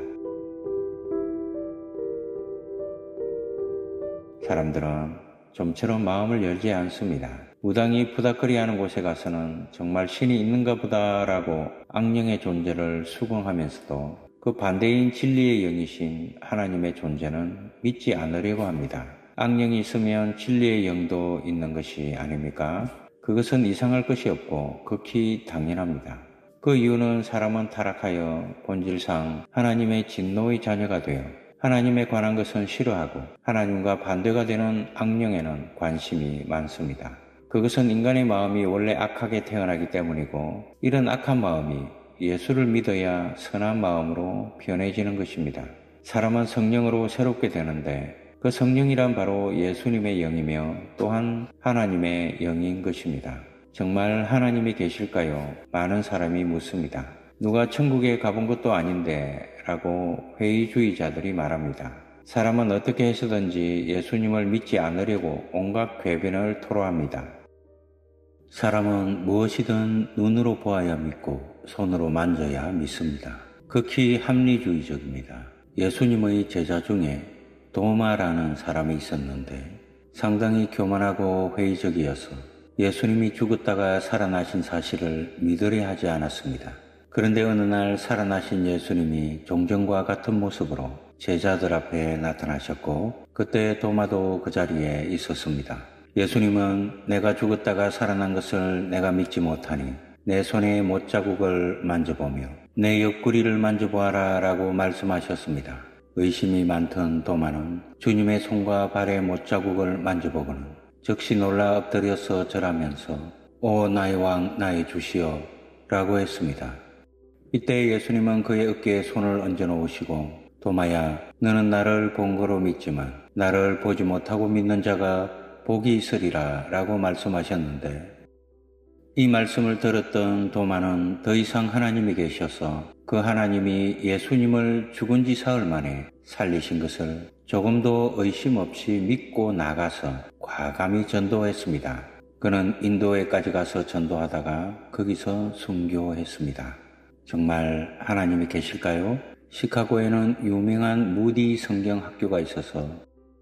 A: 사람들은 좀처럼 마음을 열지 않습니다. 무당이 푸닥거리하는 곳에 가서는 정말 신이 있는가 보다라고 악령의 존재를 수긍하면서도 그 반대인 진리의 영이신 하나님의 존재는 믿지 않으려고 합니다. 악령이 있으면 진리의 영도 있는 것이 아닙니까? 그것은 이상할 것이 없고 극히 당연합니다. 그 이유는 사람은 타락하여 본질상 하나님의 진노의 자녀가 되어 하나님에 관한 것은 싫어하고 하나님과 반대가 되는 악령에는 관심이 많습니다. 그것은 인간의 마음이 원래 악하게 태어나기 때문이고 이런 악한 마음이 예수를 믿어야 선한 마음으로 변해지는 것입니다. 사람은 성령으로 새롭게 되는데 그 성령이란 바로 예수님의 영이며 또한 하나님의 영인 것입니다. 정말 하나님이 계실까요? 많은 사람이 묻습니다. 누가 천국에 가본 것도 아닌데 라고 회의주의자들이 말합니다. 사람은 어떻게 해서든지 예수님을 믿지 않으려고 온갖 궤변을 토로합니다. 사람은 무엇이든 눈으로 보아야 믿고 손으로 만져야 믿습니다. 극히 합리주의적입니다. 예수님의 제자 중에 도마라는 사람이 있었는데 상당히 교만하고 회의적이어서 예수님이 죽었다가 살아나신 사실을 믿으려 하지 않았습니다. 그런데 어느 날 살아나신 예수님이 종전과 같은 모습으로 제자들 앞에 나타나셨고 그때 도마도 그 자리에 있었습니다. 예수님은 내가 죽었다가 살아난 것을 내가 믿지 못하니 내 손에 못자국을 만져보며 내 옆구리를 만져보아라 라고 말씀하셨습니다. 의심이 많던 도마는 주님의 손과 발의 못자국을 만져보고는 즉시 놀라 엎드려서 절하면서 오 나의 왕 나의 주시여 라고 했습니다. 이때 예수님은 그의 어깨에 손을 얹어 놓으시고 도마야 너는 나를 본 거로 믿지만 나를 보지 못하고 믿는 자가 복이 있으리라 라고 말씀하셨는데 이 말씀을 들었던 도마는 더 이상 하나님이 계셔서 그 하나님이 예수님을 죽은 지 사흘 만에 살리신 것을 조금도 의심 없이 믿고 나가서 과감히 전도했습니다. 그는 인도에까지 가서 전도하다가 거기서 순교했습니다. 정말 하나님이 계실까요? 시카고에는 유명한 무디 성경 학교가 있어서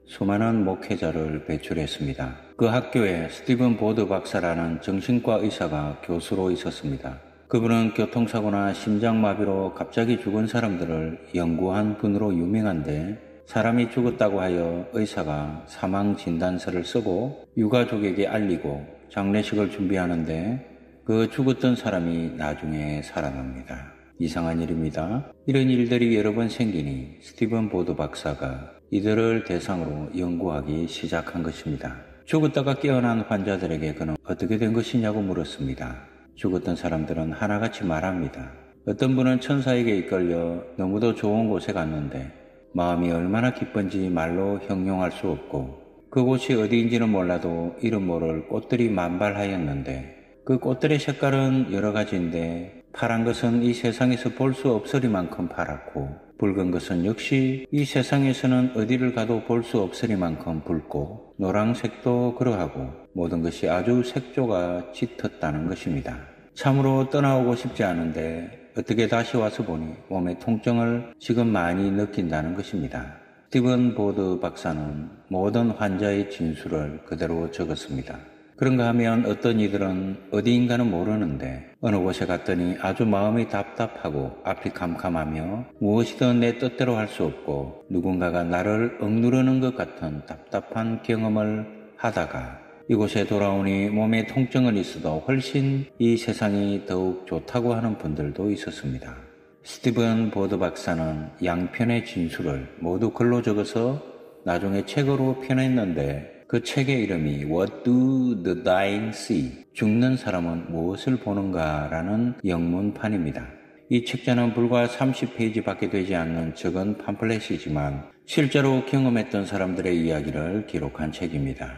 A: 수많은 목회자를 배출했습니다. 그 학교에 스티븐 보드 박사라는 정신과 의사가 교수로 있었습니다. 그분은 교통사고나 심장마비로 갑자기 죽은 사람들을 연구한 분으로 유명한데 사람이 죽었다고 하여 의사가 사망 진단서를 쓰고 유가족에게 알리고 장례식을 준비하는데 그 죽었던 사람이 나중에 살아납니다. 이상한 일입니다. 이런 일들이 여러 번 생기니 스티븐 보드 박사가 이들을 대상으로 연구하기 시작한 것입니다. 죽었다가 깨어난 환자들에게 그는 어떻게 된 것이냐고 물었습니다. 죽었던 사람들은 하나같이 말합니다. 어떤 분은 천사에게 이끌려 너무도 좋은 곳에 갔는데 마음이 얼마나 기쁜지 말로 형용할 수 없고 그곳이 어디인지는 몰라도 이름 모를 꽃들이 만발하였는데 그 꽃들의 색깔은 여러 가지인데 파란 것은 이 세상에서 볼 수 없으리만큼 파랗고 붉은 것은 역시 이 세상에서는 어디를 가도 볼 수 없으리만큼 붉고 노란색도 그러하고 모든 것이 아주 색조가 짙었다는 것입니다. 참으로 떠나오고 싶지 않은데 어떻게 다시 와서 보니 몸의 통증을 지금 많이 느낀다는 것입니다. 스티븐 보드 박사는 모든 환자의 진술을 그대로 적었습니다. 그런가 하면 어떤 이들은 어디인가는 모르는데 어느 곳에 갔더니 아주 마음이 답답하고 앞이 캄캄하며 무엇이든 내 뜻대로 할 수 없고 누군가가 나를 억누르는 것 같은 답답한 경험을 하다가 이곳에 돌아오니 몸에 통증은 있어도 훨씬 이 세상이 더욱 좋다고 하는 분들도 있었습니다. 스티븐 보드 박사는 양편의 진술을 모두 글로 적어서 나중에 책으로 펴냈는데 그 책의 이름이 What do the dying see? 죽는 사람은 무엇을 보는가 라는 영문판입니다. 이 책자는 불과 30페이지밖에 되지 않는 적은 팜플렛이지만 실제로 경험했던 사람들의 이야기를 기록한 책입니다.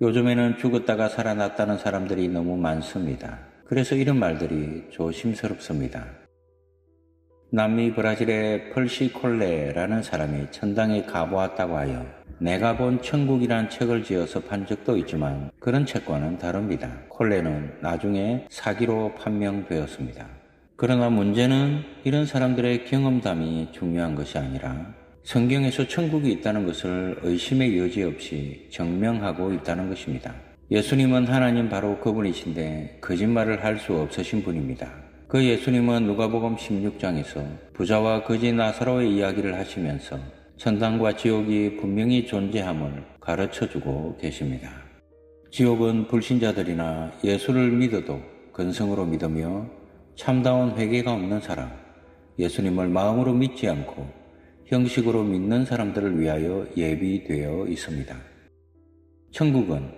A: 요즘에는 죽었다가 살아났다는 사람들이 너무 많습니다. 그래서 이런 말들이 조심스럽습니다. 남미 브라질의 펄시 콜레라는 사람이 천당에 가보았다고 하여 내가 본 천국이란 책을 지어서 판 적도 있지만 그런 책과는 다릅니다. 콜레는 나중에 사기로 판명되었습니다. 그러나 문제는 이런 사람들의 경험담이 중요한 것이 아니라 성경에서 천국이 있다는 것을 의심의 여지 없이 증명하고 있다는 것입니다. 예수님은 하나님 바로 그분이신데 거짓말을 할 수 없으신 분입니다. 그 예수님은 누가복음 16장에서 부자와 거지 나사로의 이야기를 하시면서 천당과 지옥이 분명히 존재함을 가르쳐 주고 계십니다. 지옥은 불신자들이나 예수를 믿어도 근성으로 믿으며 참다운 회개가 없는 사람, 예수님을 마음으로 믿지 않고 형식으로 믿는 사람들을 위하여 예비되어 있습니다. 천국은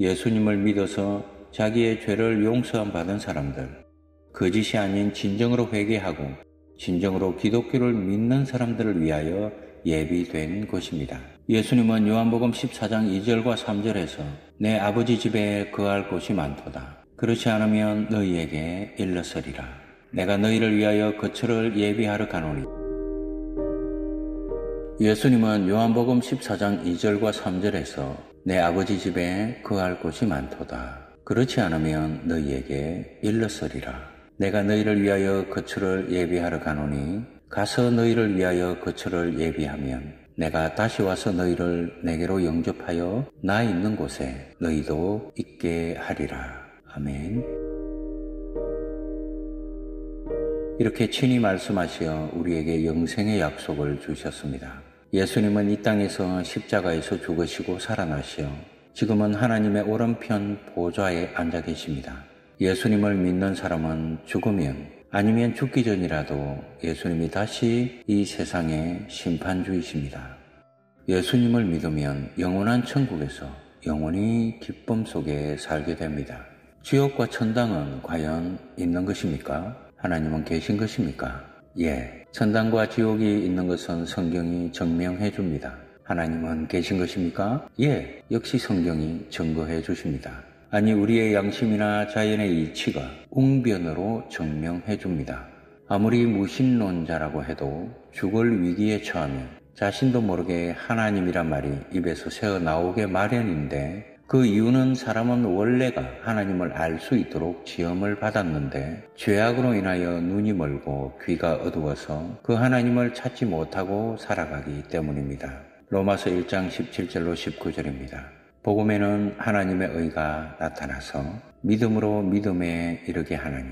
A: 예수님을 믿어서 자기의 죄를 용서함 받은 사람들, 거짓이 아닌 진정으로 회개하고 진정으로 기독교를 믿는 사람들을 위하여 예비된 곳입니다. 예수님은 요한복음 14장 2절과 3절에서 내 아버지 집에 거할 곳이 많도다. 그렇지 않으면 너희에게 일렀으리라. 내가 너희를 위하여 거처를 예비하러 가노니. 예수님은 요한복음 14장 2절과 3절에서 내 아버지 집에 거할 곳이 많도다. 그렇지 않으면 너희에게 일렀으리라. 내가 너희를 위하여 거처를 예비하러 가노니 가서 너희를 위하여 거처를 예비하면 내가 다시 와서 너희를 내게로 영접하여 나 있는 곳에 너희도 있게 하리라. 아멘. 이렇게 친히 말씀하시어 우리에게 영생의 약속을 주셨습니다. 예수님은 이 땅에서 십자가에서 죽으시고 살아나시어 지금은 하나님의 오른편 보좌에 앉아 계십니다. 예수님을 믿는 사람은 죽으면 아니면 죽기 전이라도 예수님이 다시 이 세상의 심판주이십니다. 예수님을 믿으면 영원한 천국에서 영원히 기쁨 속에 살게 됩니다. 지옥과 천당은 과연 있는 것입니까? 하나님은 계신 것입니까? 예. 천당과 지옥이 있는 것은 성경이 증명해 줍니다. 하나님은 계신 것입니까? 예. 역시 성경이 증거해 주십니다. 아니 우리의 양심이나 자연의 이치가 웅변으로 증명해 줍니다. 아무리 무신론자라고 해도 죽을 위기에 처하면 자신도 모르게 하나님이란 말이 입에서 새어 나오게 마련인데 그 이유는 사람은 원래가 하나님을 알 수 있도록 지음을 받았는데 죄악으로 인하여 눈이 멀고 귀가 어두워서 그 하나님을 찾지 못하고 살아가기 때문입니다. 로마서 1장 17절로 19절입니다. 복음에는 하나님의 의가 나타나서 믿음으로 믿음에 이르게 하나니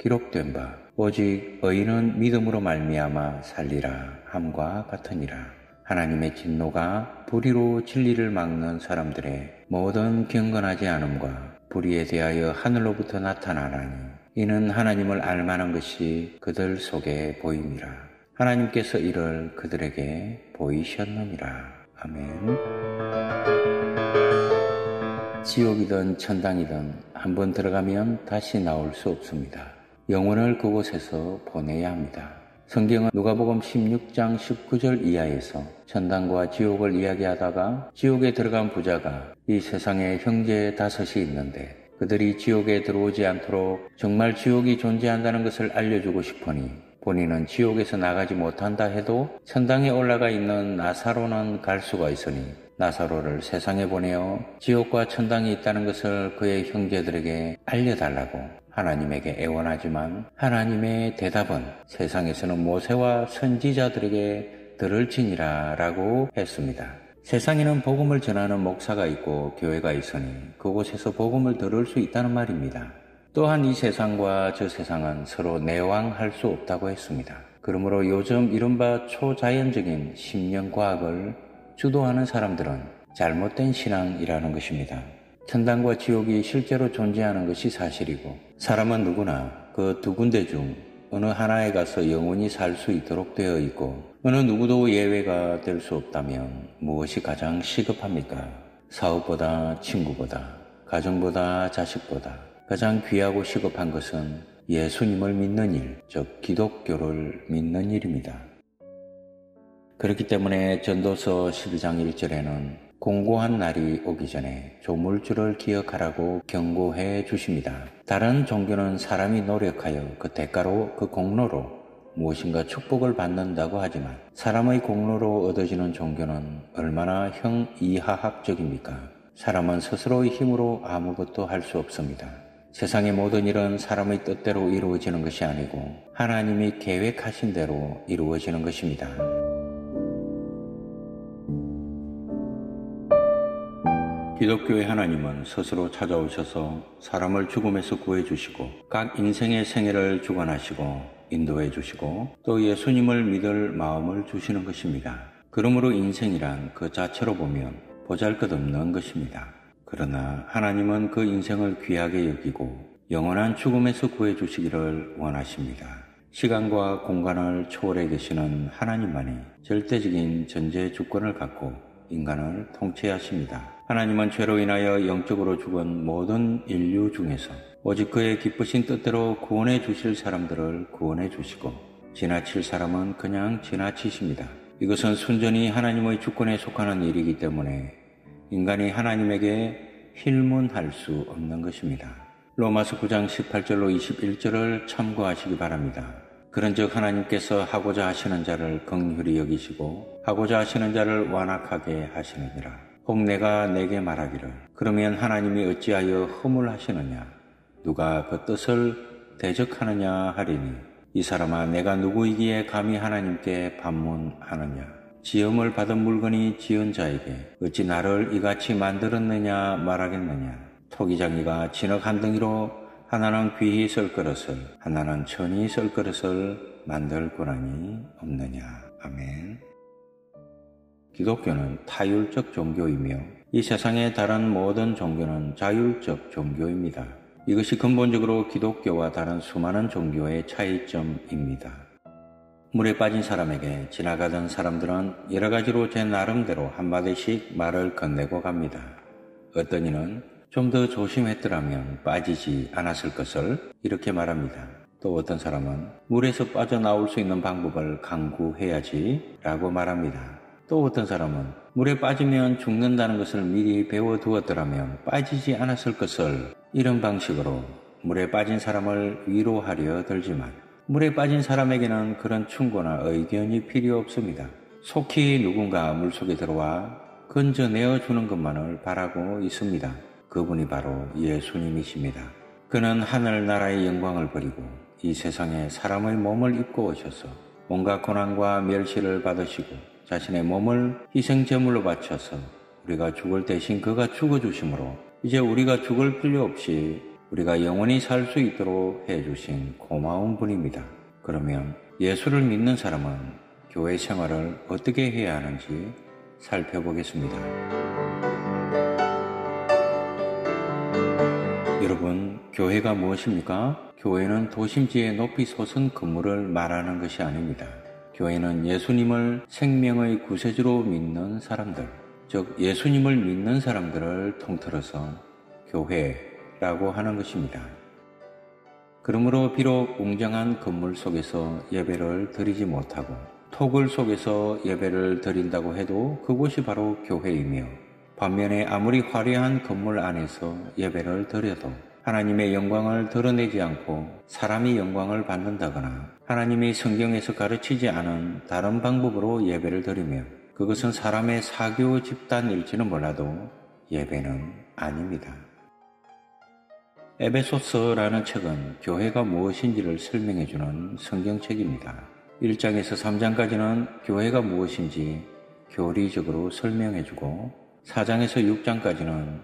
A: 기록된 바 오직 의인은 믿음으로 말미암아 살리라 함과 같으니라. 하나님의 진노가 불의로 진리를 막는 사람들의 모든 경건하지 않음과 불의에 대하여 하늘로부터 나타나나니 이는 하나님을 알만한 것이 그들 속에 보임이라. 하나님께서 이를 그들에게 보이셨느니라. 아멘. 지옥이든 천당이든 한 번 들어가면 다시 나올 수 없습니다. 영혼을 그곳에서 보내야 합니다. 성경은 누가복음 16장 19절 이하에서 천당과 지옥을 이야기하다가 지옥에 들어간 부자가 이 세상에 형제 다섯이 있는데 그들이 지옥에 들어오지 않도록 정말 지옥이 존재한다는 것을 알려주고 싶으니 본인은 지옥에서 나가지 못한다 해도 천당에 올라가 있는 나사로는 갈 수가 있으니 나사로를 세상에 보내어 지옥과 천당이 있다는 것을 그의 형제들에게 알려달라고 하나님에게 애원하지만 하나님의 대답은 세상에서는 모세와 선지자들에게 들을지니라 라고 했습니다. 세상에는 복음을 전하는 목사가 있고 교회가 있으니 그곳에서 복음을 들을 수 있다는 말입니다. 또한 이 세상과 저 세상은 서로 내왕할 수 없다고 했습니다. 그러므로 요즘 이른바 초자연적인 심령과학을 주도하는 사람들은 잘못된 신앙이라는 것입니다. 천당과 지옥이 실제로 존재하는 것이 사실이고 사람은 누구나 그 두 군데 중 어느 하나에 가서 영원히 살 수 있도록 되어 있고 어느 누구도 예외가 될 수 없다면 무엇이 가장 시급합니까? 사업보다 친구보다 가정보다 자식보다 가장 귀하고 시급한 것은 예수님을 믿는 일, 즉 기독교를 믿는 일입니다. 그렇기 때문에 전도서 12장 1절에는 공고한 날이 오기 전에 조물주를 기억하라고 경고해 주십니다. 다른 종교는 사람이 노력하여 그 대가로 그 공로로 무엇인가 축복을 받는다고 하지만 사람의 공로로 얻어지는 종교는 얼마나 형이하학적입니까? 사람은 스스로의 힘으로 아무것도 할 수 없습니다. 세상의 모든 일은 사람의 뜻대로 이루어지는 것이 아니고 하나님이 계획하신 대로 이루어지는 것입니다. 기독교의 하나님은 스스로 찾아오셔서 사람을 죽음에서 구해주시고 각 인생의 생애를 주관하시고 인도해 주시고 또 예수님을 믿을 마음을 주시는 것입니다. 그러므로 인생이란 그 자체로 보면 보잘 것 없는 것입니다. 그러나 하나님은 그 인생을 귀하게 여기고 영원한 죽음에서 구해 주시기를 원하십니다. 시간과 공간을 초월해 계시는 하나님만이 절대적인 전제 주권을 갖고 인간을 통치하십니다. 하나님은 죄로 인하여 영적으로 죽은 모든 인류 중에서 오직 그의 기쁘신 뜻대로 구원해 주실 사람들을 구원해 주시고 지나칠 사람은 그냥 지나치십니다. 이것은 순전히 하나님의 주권에 속하는 일이기 때문에 인간이 하나님에게 힐문할 수 없는 것입니다. 로마서 9장 18절로 21절을 참고하시기 바랍니다. 그런즉 하나님께서 하고자 하시는 자를 긍휼히 여기시고 하고자 하시는 자를 완악하게 하시느니라. 혹 내가 내게 말하기를 그러면 하나님이 어찌하여 허물하시느냐? 누가 그 뜻을 대적하느냐 하리니? 이 사람아 내가 누구이기에 감히 하나님께 반문하느냐? 지음을 받은 물건이 지은 자에게 어찌 나를 이같이 만들었느냐 말하겠느냐? 토기장이가 진흙 한 덩이로 하나는 귀히 썰 그릇을 하나는 천히 썰 그릇을 만들 권한이 없느냐? 아멘 기독교는 타율적 종교이며 이 세상의 다른 모든 종교는 자율적 종교입니다. 이것이 근본적으로 기독교와 다른 수많은 종교의 차이점입니다. 물에 빠진 사람에게 지나가던 사람들은 여러 가지로 제 나름대로 한마디씩 말을 건네고 갑니다. 어떤 이는 좀 더 조심했더라면 빠지지 않았을 것을 이렇게 말합니다. 또 어떤 사람은 물에서 빠져나올 수 있는 방법을 강구해야지 라고 말합니다. 또 어떤 사람은 물에 빠지면 죽는다는 것을 미리 배워두었더라면 빠지지 않았을 것을 이런 방식으로 물에 빠진 사람을 위로하려 들지만 물에 빠진 사람에게는 그런 충고나 의견이 필요 없습니다. 속히 누군가 물속에 들어와 건져내어 주는 것만을 바라고 있습니다. 그분이 바로 예수님이십니다. 그는 하늘나라의 영광을 버리고 이 세상에 사람의 몸을 입고 오셔서 온갖 고난과 멸시를 받으시고 자신의 몸을 희생제물로 바쳐서 우리가 죽을 대신 그가 죽어주심으로 이제 우리가 죽을 필요 없이 우리가 영원히 살 수 있도록 해주신 고마운 분입니다. 그러면 예수를 믿는 사람은 교회 생활을 어떻게 해야 하는지 살펴보겠습니다. 여러분, 교회가 무엇입니까? 교회는 도심지에 높이 솟은 건물을 말하는 것이 아닙니다. 교회는 예수님을 생명의 구세주로 믿는 사람들, 즉 예수님을 믿는 사람들을 통틀어서 교회라고 하는 것입니다. 그러므로 비록 웅장한 건물 속에서 예배를 드리지 못하고 토굴 속에서 예배를 드린다고 해도 그곳이 바로 교회이며 반면에 아무리 화려한 건물 안에서 예배를 드려도 하나님의 영광을 드러내지 않고 사람이 영광을 받는다거나 하나님이 성경에서 가르치지 않은 다른 방법으로 예배를 드리며 그것은 사람의 사교 집단일지는 몰라도 예배는 아닙니다. 에베소서라는 책은 교회가 무엇인지를 설명해주는 성경책입니다. 1장에서 3장까지는 교회가 무엇인지 교리적으로 설명해주고 4장에서 6장까지는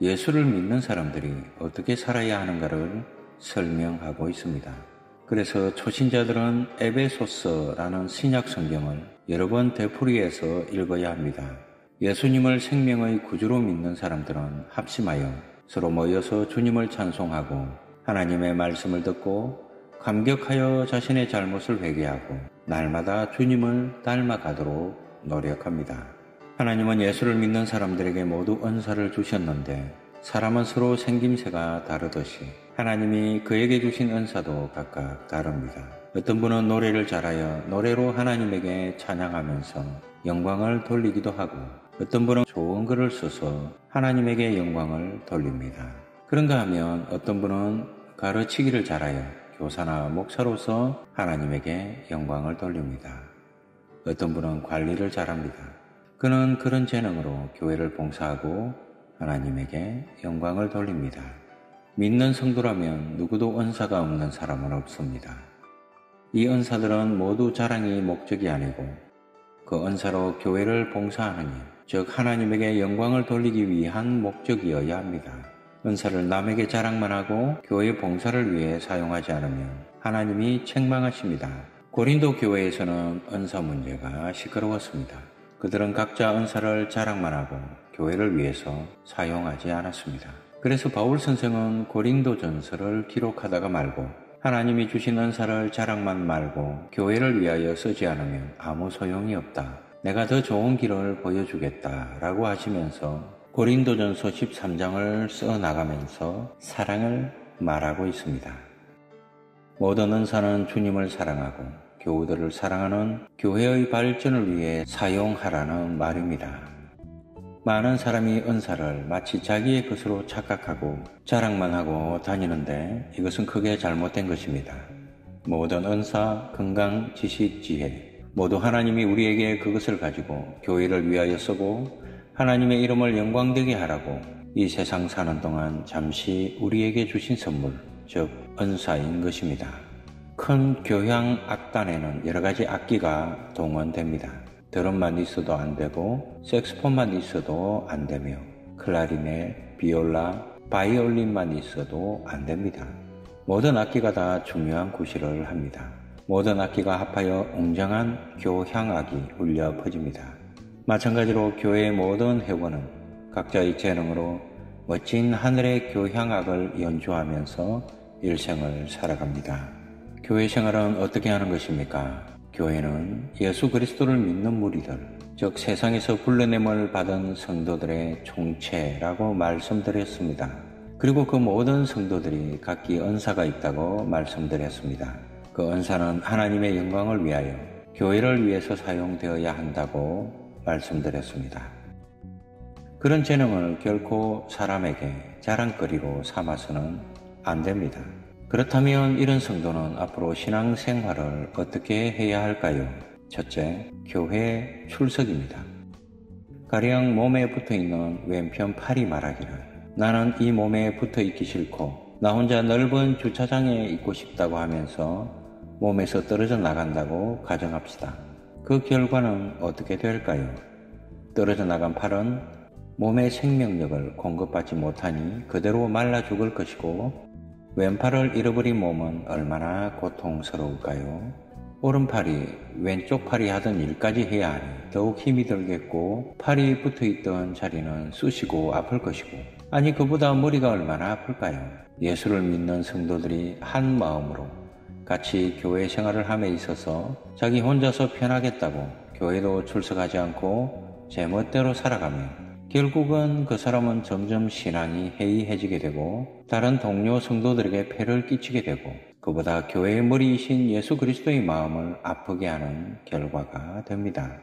A: 예수를 믿는 사람들이 어떻게 살아야 하는가를 설명하고 있습니다. 그래서 초신자들은 에베소서라는 신약 성경을 여러 번 되풀이해서 읽어야 합니다. 예수님을 생명의 구주로 믿는 사람들은 합심하여 서로 모여서 주님을 찬송하고 하나님의 말씀을 듣고 감격하여 자신의 잘못을 회개하고 날마다 주님을 닮아가도록 노력합니다. 하나님은 예수를 믿는 사람들에게 모두 은사를 주셨는데 사람은 서로 생김새가 다르듯이 하나님이 그에게 주신 은사도 각각 다릅니다. 어떤 분은 노래를 잘하여 노래로 하나님에게 찬양하면서 영광을 돌리기도 하고 어떤 분은 좋은 글을 써서 하나님에게 영광을 돌립니다. 그런가 하면 어떤 분은 가르치기를 잘하여 교사나 목사로서 하나님에게 영광을 돌립니다. 어떤 분은 관리를 잘합니다. 그는 그런 재능으로 교회를 봉사하고 하나님에게 영광을 돌립니다. 믿는 성도라면 누구도 은사가 없는 사람은 없습니다. 이 은사들은 모두 자랑이 목적이 아니고 그 은사로 교회를 봉사하는 일, 즉 하나님에게 영광을 돌리기 위한 목적이어야 합니다. 은사를 남에게 자랑만 하고 교회 봉사를 위해 사용하지 않으면 하나님이 책망하십니다. 고린도 교회에서는 은사 문제가 시끄러웠습니다. 그들은 각자 은사를 자랑만 하고 교회를 위해서 사용하지 않았습니다. 그래서 바울 선생은 고린도 전서를 기록하다가 말고 하나님이 주신 은사를 자랑만 말고 교회를 위하여 쓰지 않으면 아무 소용이 없다. 내가 더 좋은 길을 보여주겠다. 라고 하시면서 고린도전서 13장을 써 나가면서 사랑을 말하고 있습니다. 모든 은사는 주님을 사랑하고 교우들을 사랑하는 교회의 발전을 위해 사용하라는 말입니다. 많은 사람이 은사를 마치 자기의 것으로 착각하고 자랑만 하고 다니는데 이것은 크게 잘못된 것입니다. 모든 은사, 건강, 지식, 지혜 모두 하나님이 우리에게 그것을 가지고 교회를 위하여 쓰고 하나님의 이름을 영광되게 하라고 이 세상 사는 동안 잠시 우리에게 주신 선물, 즉 은사인 것입니다. 큰 교향 악단에는 여러 가지 악기가 동원됩니다. 드럼만 있어도 안 되고 색스폰만 있어도 안 되며 클라리넷, 비올라, 바이올린만 있어도 안 됩니다. 모든 악기가 다 중요한 구실을 합니다. 모든 악기가 합하여 웅장한 교향악이 울려 퍼집니다. 마찬가지로 교회의 모든 회원은 각자의 재능으로 멋진 하늘의 교향악을 연주하면서 일생을 살아갑니다. 교회 생활은 어떻게 하는 것입니까? 교회는 예수 그리스도를 믿는 무리들, 즉 세상에서 불러냄을 받은 성도들의 총체라고 말씀드렸습니다. 그리고 그 모든 성도들이 각기 은사가 있다고 말씀드렸습니다. 그 은사는 하나님의 영광을 위하여 교회를 위해서 사용되어야 한다고 말씀드렸습니다. 그런 재능을 결코 사람에게 자랑거리로 삼아서는 안 됩니다. 그렇다면 이런 성도는 앞으로 신앙생활을 어떻게 해야 할까요? 첫째, 교회 출석입니다. 가령 몸에 붙어 있는 왼편 팔이 말하기를 나는 이 몸에 붙어 있기 싫고 나 혼자 넓은 주차장에 있고 싶다고 하면서 몸에서 떨어져 나간다고 가정합시다. 그 결과는 어떻게 될까요? 떨어져 나간 팔은 몸의 생명력을 공급받지 못하니 그대로 말라 죽을 것이고 왼팔을 잃어버린 몸은 얼마나 고통스러울까요? 오른팔이 왼쪽 팔이 하던 일까지 해야 하니 더욱 힘이 들겠고 팔이 붙어 있던 자리는 쑤시고 아플 것이고 아니 그보다 머리가 얼마나 아플까요? 예수를 믿는 성도들이 한 마음으로 같이 교회 생활을 함에 있어서 자기 혼자서 편하겠다고 교회도 출석하지 않고 제멋대로 살아가면 결국은 그 사람은 점점 신앙이 해이해지게 되고 다른 동료 성도들에게 폐를 끼치게 되고 그보다 교회의 머리이신 예수 그리스도의 마음을 아프게 하는 결과가 됩니다.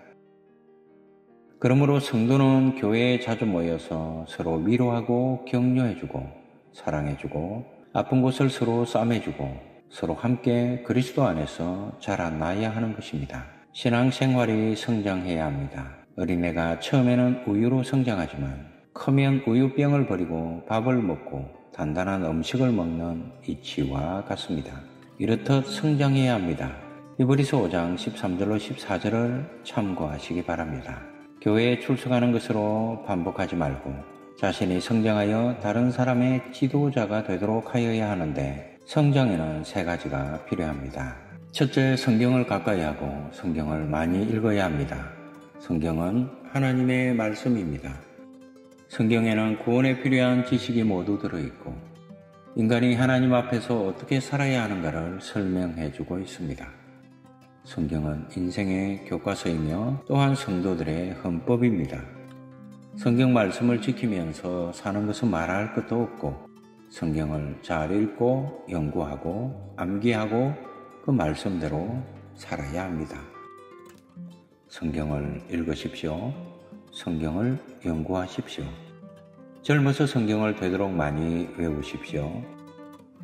A: 그러므로 성도는 교회에 자주 모여서 서로 위로하고 격려해주고 사랑해주고 아픈 곳을 서로 싸매주고 서로 함께 그리스도 안에서 자라나야 하는 것입니다. 신앙생활이 성장해야 합니다. 어린애가 처음에는 우유로 성장하지만 크면 우유병을 버리고 밥을 먹고 단단한 음식을 먹는 이치와 같습니다. 이렇듯 성장해야 합니다. 이브리서 5장 13절로 14절을 참고하시기 바랍니다. 교회에 출석하는 것으로 반복하지 말고 자신이 성장하여 다른 사람의 지도자가 되도록 하여야 하는데 성장에는 세 가지가 필요합니다. 첫째, 성경을 가까이 하고 성경을 많이 읽어야 합니다. 성경은 하나님의 말씀입니다. 성경에는 구원에 필요한 지식이 모두 들어있고 인간이 하나님 앞에서 어떻게 살아야 하는가를 설명해 주고 있습니다. 성경은 인생의 교과서이며 또한 성도들의 헌법입니다. 성경 말씀을 지키면서 사는 것은 말할 것도 없고 성경을 잘 읽고 연구하고 암기하고 그 말씀대로 살아야 합니다. 성경을 읽으십시오. 성경을 연구하십시오. 젊어서 성경을 되도록 많이 외우십시오.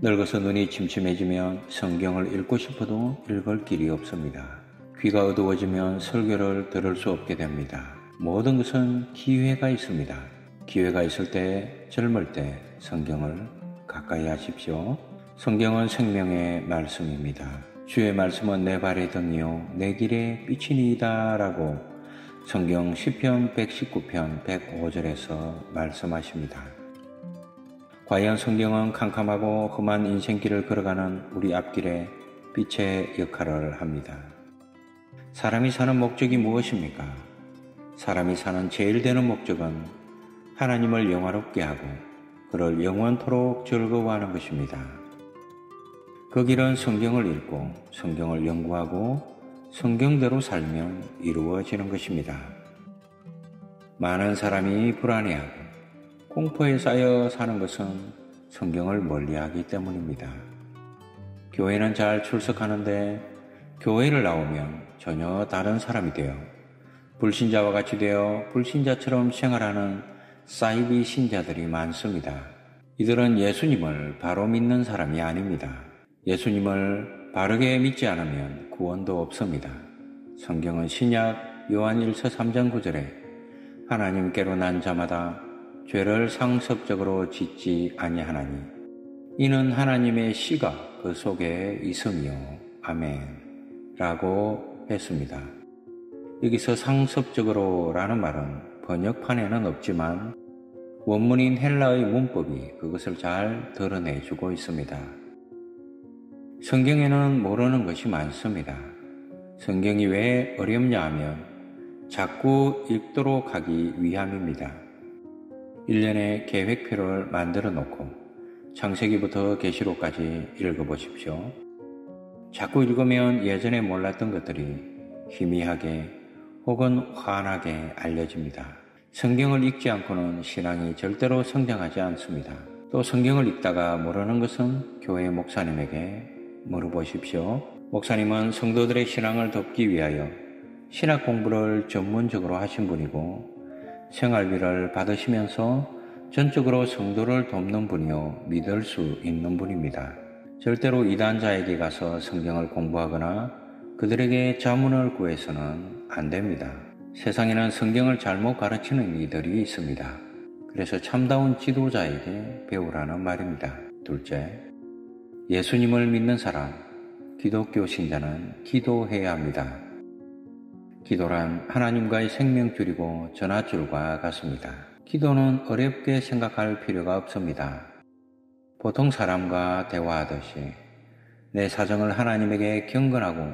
A: 늙어서 눈이 침침해지면 성경을 읽고 싶어도 읽을 길이 없습니다. 귀가 어두워지면 설교를 들을 수 없게 됩니다. 모든 것은 기회가 있습니다. 기회가 있을 때, 젊을 때 성경을 가까이 하십시오. 성경은 생명의 말씀입니다. 주의 말씀은 내 발의 등이요, 내 길의 빛이니이다 라고 성경 10편 119편 105절에서 말씀하십니다. 과연 성경은 캄캄하고 험한 인생길을 걸어가는 우리 앞길에 빛의 역할을 합니다. 사람이 사는 목적이 무엇입니까? 사람이 사는 제일 되는 목적은 하나님을 영화롭게 하고 그를 영원토록 즐거워하는 것입니다. 그 길은 성경을 읽고 성경을 연구하고 성경대로 살면 이루어지는 것입니다. 많은 사람이 불안해하고 공포에 쌓여 사는 것은 성경을 멀리하기 때문입니다. 교회는 잘 출석하는데 교회를 나오면 전혀 다른 사람이 되어 불신자와 같이 되어 불신자처럼 생활하는 사이비 신자들이 많습니다. 이들은 예수님을 바로 믿는 사람이 아닙니다. 예수님을 바르게 믿지 않으면 구원도 없습니다. 성경은 신약 요한 1서 3장 9절에 하나님께로 난 자마다 죄를 상습적으로 짓지 아니하나니 이는 하나님의 씨가 그 속에 있으며 아멘 라고 했습니다. 여기서 상습적으로 라는 말은 번역판에는 없지만 원문인 헬라의 문법이 그것을 잘 드러내주고 있습니다. 성경에는 모르는 것이 많습니다. 성경이 왜 어렵냐 하면 자꾸 읽도록 하기 위함입니다. 1년의 계획표를 만들어 놓고 창세기부터 계시록까지 읽어보십시오. 자꾸 읽으면 예전에 몰랐던 것들이 희미하게 혹은 환하게 알려집니다. 성경을 읽지 않고는 신앙이 절대로 성장하지 않습니다. 또 성경을 읽다가 모르는 것은 교회 목사님에게 물어보십시오. 목사님은 성도들의 신앙을 돕기 위하여 신학 공부를 전문적으로 하신 분이고 생활비를 받으시면서 전적으로 성도를 돕는 분이요 믿을 수 있는 분입니다. 절대로 이단자에게 가서 성경을 공부하거나 그들에게 자문을 구해서는 안 됩니다. 세상에는 성경을 잘못 가르치는 이들이 있습니다. 그래서 참다운 지도자에게 배우라는 말입니다. 둘째, 예수님을 믿는 사람, 기독교 신자는 기도해야 합니다. 기도란 하나님과의 생명줄이고 전화줄과 같습니다. 기도는 어렵게 생각할 필요가 없습니다. 보통 사람과 대화하듯이 내 사정을 하나님에게 경건하고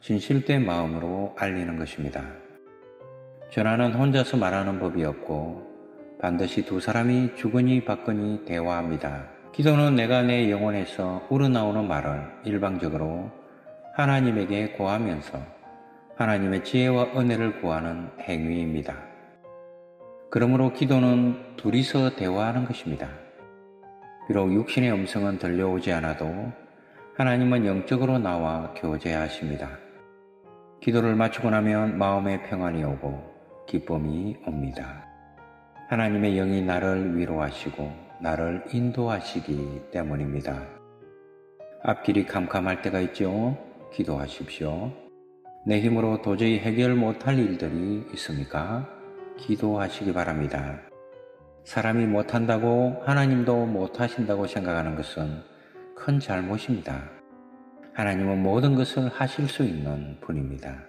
A: 진실된 마음으로 알리는 것입니다. 전화는 혼자서 말하는 법이 없고 반드시 두 사람이 주거니 받거니 대화합니다. 기도는 내가 내 영혼에서 우러나오는 말을 일방적으로 하나님에게 고하면서 하나님의 지혜와 은혜를 구하는 행위입니다. 그러므로 기도는 둘이서 대화하는 것입니다. 비록 육신의 음성은 들려오지 않아도 하나님은 영적으로 나와 교제하십니다. 기도를 마치고 나면 마음의 평안이 오고 기쁨이 옵니다. 하나님의 영이 나를 위로하시고 나를 인도하시기 때문입니다. 앞길이 캄캄할 때가 있죠. 기도하십시오. 내 힘으로 도저히 해결 못할 일들이 있습니까? 기도하시기 바랍니다. 사람이 못한다고 하나님도 못하신다고 생각하는 것은 큰 잘못입니다. 하나님은 모든 것을 하실 수 있는 분입니다.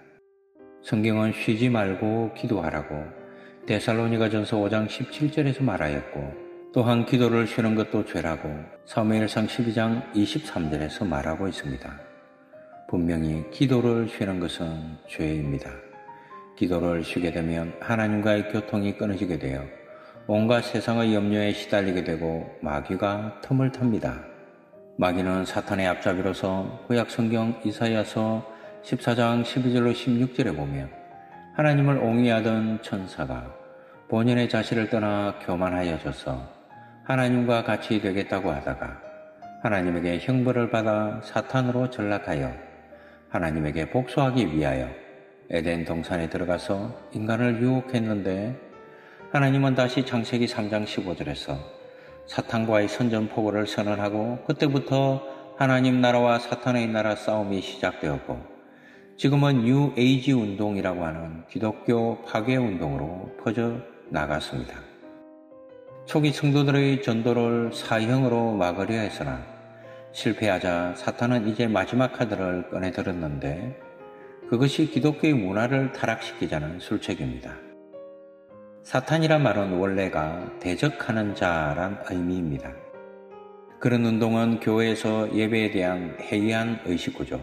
A: 성경은 쉬지 말고 기도하라고 데살로니가 전서 5장 17절에서 말하였고 또한 기도를 쉬는 것도 죄라고 사무엘상 12장 23절에서 말하고 있습니다. 분명히 기도를 쉬는 것은 죄입니다. 기도를 쉬게 되면 하나님과의 교통이 끊어지게 되어 온갖 세상의 염려에 시달리게 되고 마귀가 틈을 탑니다. 마귀는 사탄의 앞잡이로서 구약 성경 이사야서 14장 12절로 16절에 보면 하나님을 옹이하던 천사가 본연의 자신을 떠나 교만하여져서 하나님과 같이 되겠다고 하다가 하나님에게 형벌을 받아 사탄으로 전락하여 하나님에게 복수하기 위하여 에덴 동산에 들어가서 인간을 유혹했는데 하나님은 다시 창세기 3장 15절에서 사탄과의 선전포고를 선언하고 그때부터 하나님 나라와 사탄의 나라 싸움이 시작되었고 지금은 뉴 에이지 운동이라고 하는 기독교 파괴 운동으로 퍼져 나갔습니다. 초기 성도들의 전도를 사형으로 막으려 했으나 실패하자 사탄은 이제 마지막 카드를 꺼내들었는데 그것이 기독교의 문화를 타락시키자는 술책입니다. 사탄이란 말은 원래가 대적하는 자란 의미입니다. 그런 운동은 교회에서 예배에 대한 해이한 의식구조,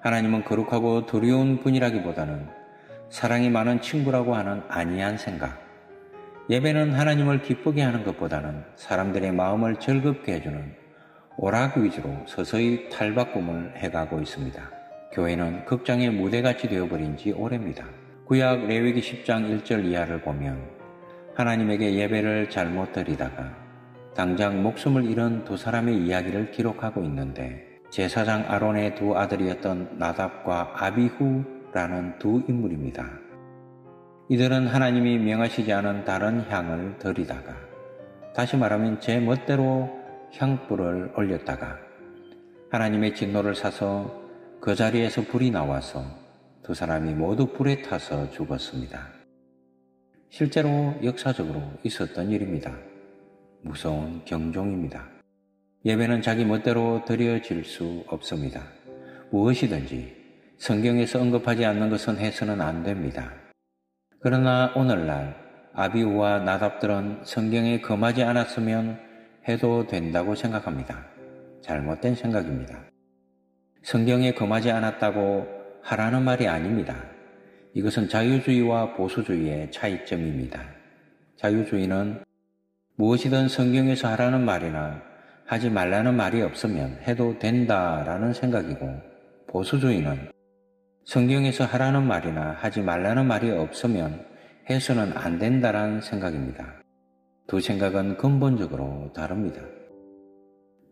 A: 하나님은 거룩하고 두려운 분이라기보다는 사랑이 많은 친구라고 하는 안이한 생각, 예배는 하나님을 기쁘게 하는 것보다는 사람들의 마음을 즐겁게 해주는 오락 위주로 서서히 탈바꿈을 해가고 있습니다. 교회는 극장의 무대같이 되어버린 지 오래입니다. 구약 레위기 10장 1절 이하를 보면 하나님에게 예배를 잘못 드리다가 당장 목숨을 잃은 두 사람의 이야기를 기록하고 있는데 제사장 아론의 두 아들이었던 나답과 아비후라는 두 인물입니다. 이들은 하나님이 명하시지 않은 다른 향을 드리다가 다시 말하면 제 멋대로 향불을 올렸다가 하나님의 진노를 사서 그 자리에서 불이 나와서 두 사람이 모두 불에 타서 죽었습니다. 실제로 역사적으로 있었던 일입니다. 무서운 경종입니다. 예배는 자기 멋대로 드려질 수 없습니다. 무엇이든지 성경에서 언급하지 않는 것은 해서는 안 됩니다. 그러나 오늘날 아비우와 나답들은 성경에 금하지 않았으면 해도 된다고 생각합니다. 잘못된 생각입니다. 성경에 금하지 않았다고 하라는 말이 아닙니다. 이것은 자유주의와 보수주의의 차이점입니다. 자유주의는 무엇이든 성경에서 하라는 말이나 하지 말라는 말이 없으면 해도 된다라는 생각이고 보수주의는 성경에서 하라는 말이나 하지 말라는 말이 없으면 해서는 안 된다는 생각입니다. 두 생각은 근본적으로 다릅니다.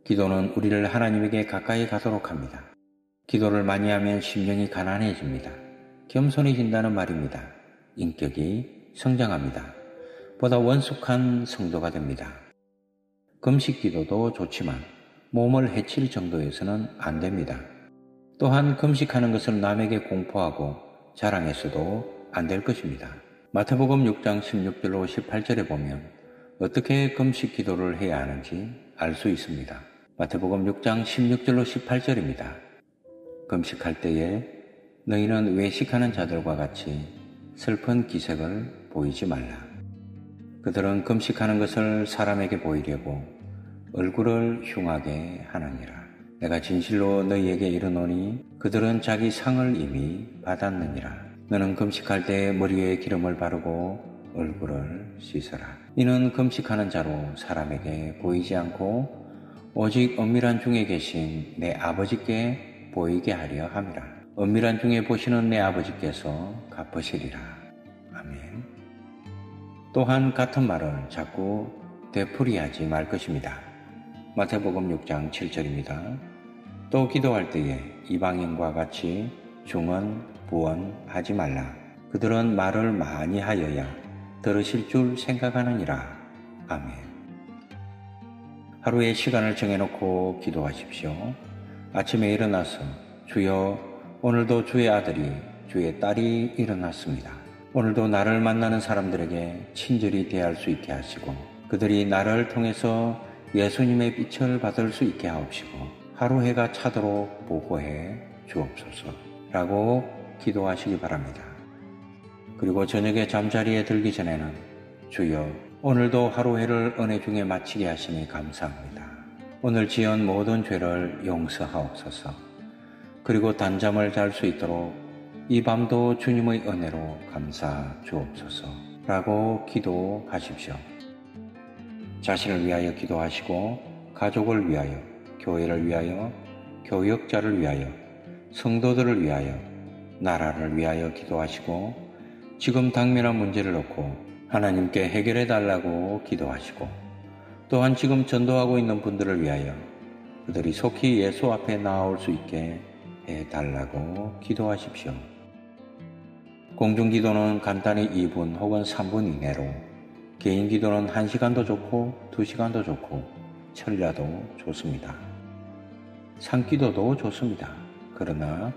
A: 기도는 우리를 하나님에게 가까이 가도록 합니다. 기도를 많이 하면 심령이 가난해집니다. 겸손해진다는 말입니다. 인격이 성장합니다. 보다 원숙한 성도가 됩니다. 금식 기도도 좋지만 몸을 해칠 정도에서는 안 됩니다. 또한 금식하는 것을 남에게 공포하고 자랑해서도 안 될 것입니다. 마태복음 6장 16절로 18절에 보면 어떻게 금식 기도를 해야 하는지 알 수 있습니다. 마태복음 6장 16절로 18절입니다. 금식할 때에 너희는 외식하는 자들과 같이 슬픈 기색을 보이지 말라. 그들은 금식하는 것을 사람에게 보이려고 얼굴을 흉하게 하느니라. 내가 진실로 너희에게 이르노니 그들은 자기 상을 이미 받았느니라. 너는 금식할 때 머리에 기름을 바르고 얼굴을 씻어라. 이는 금식하는 자로 사람에게 보이지 않고 오직 엄밀한 중에 계신 내 아버지께 보이게 하려 함이라. 엄밀한 중에 보시는 내 아버지께서 갚으시리라. 아멘. 또한 같은 말을 자꾸 되풀이하지 말 것입니다. 마태복음 6장 7절입니다. 또 기도할 때에 이방인과 같이 중언, 부언하지 말라. 그들은 말을 많이 하여야 들으실 줄 생각하느니라. 아멘. 하루에 시간을 정해놓고 기도하십시오. 아침에 일어나서 주여 오늘도 주의 아들이 주의 딸이 일어났습니다. 오늘도 나를 만나는 사람들에게 친절히 대할 수 있게 하시고 그들이 나를 통해서 예수님의 빛을 받을 수 있게 하옵시고 하루 해가 차도록 보호해 주옵소서 라고 기도하시기 바랍니다. 그리고 저녁에 잠자리에 들기 전에는 주여 오늘도 하루 해를 은혜 중에 마치게 하시니 감사합니다. 오늘 지은 모든 죄를 용서하옵소서. 그리고 단잠을 잘 수 있도록 이 밤도 주님의 은혜로 감사 주옵소서. 라고 기도하십시오. 자신을 위하여 기도하시고 가족을 위하여 교회를 위하여 교역자를 위하여 성도들을 위하여 나라를 위하여 기도하시고 지금 당면한 문제를 놓고 하나님께 해결해 달라고 기도하시고 또한 지금 전도하고 있는 분들을 위하여 그들이 속히 예수 앞에 나올 수 있게 해 달라고 기도하십시오. 공중 기도는 간단히 2분 혹은 3분 이내로 개인 기도는 1시간도 좋고 2시간도 좋고 철야도 좋습니다. 산기도도 좋습니다. 그러나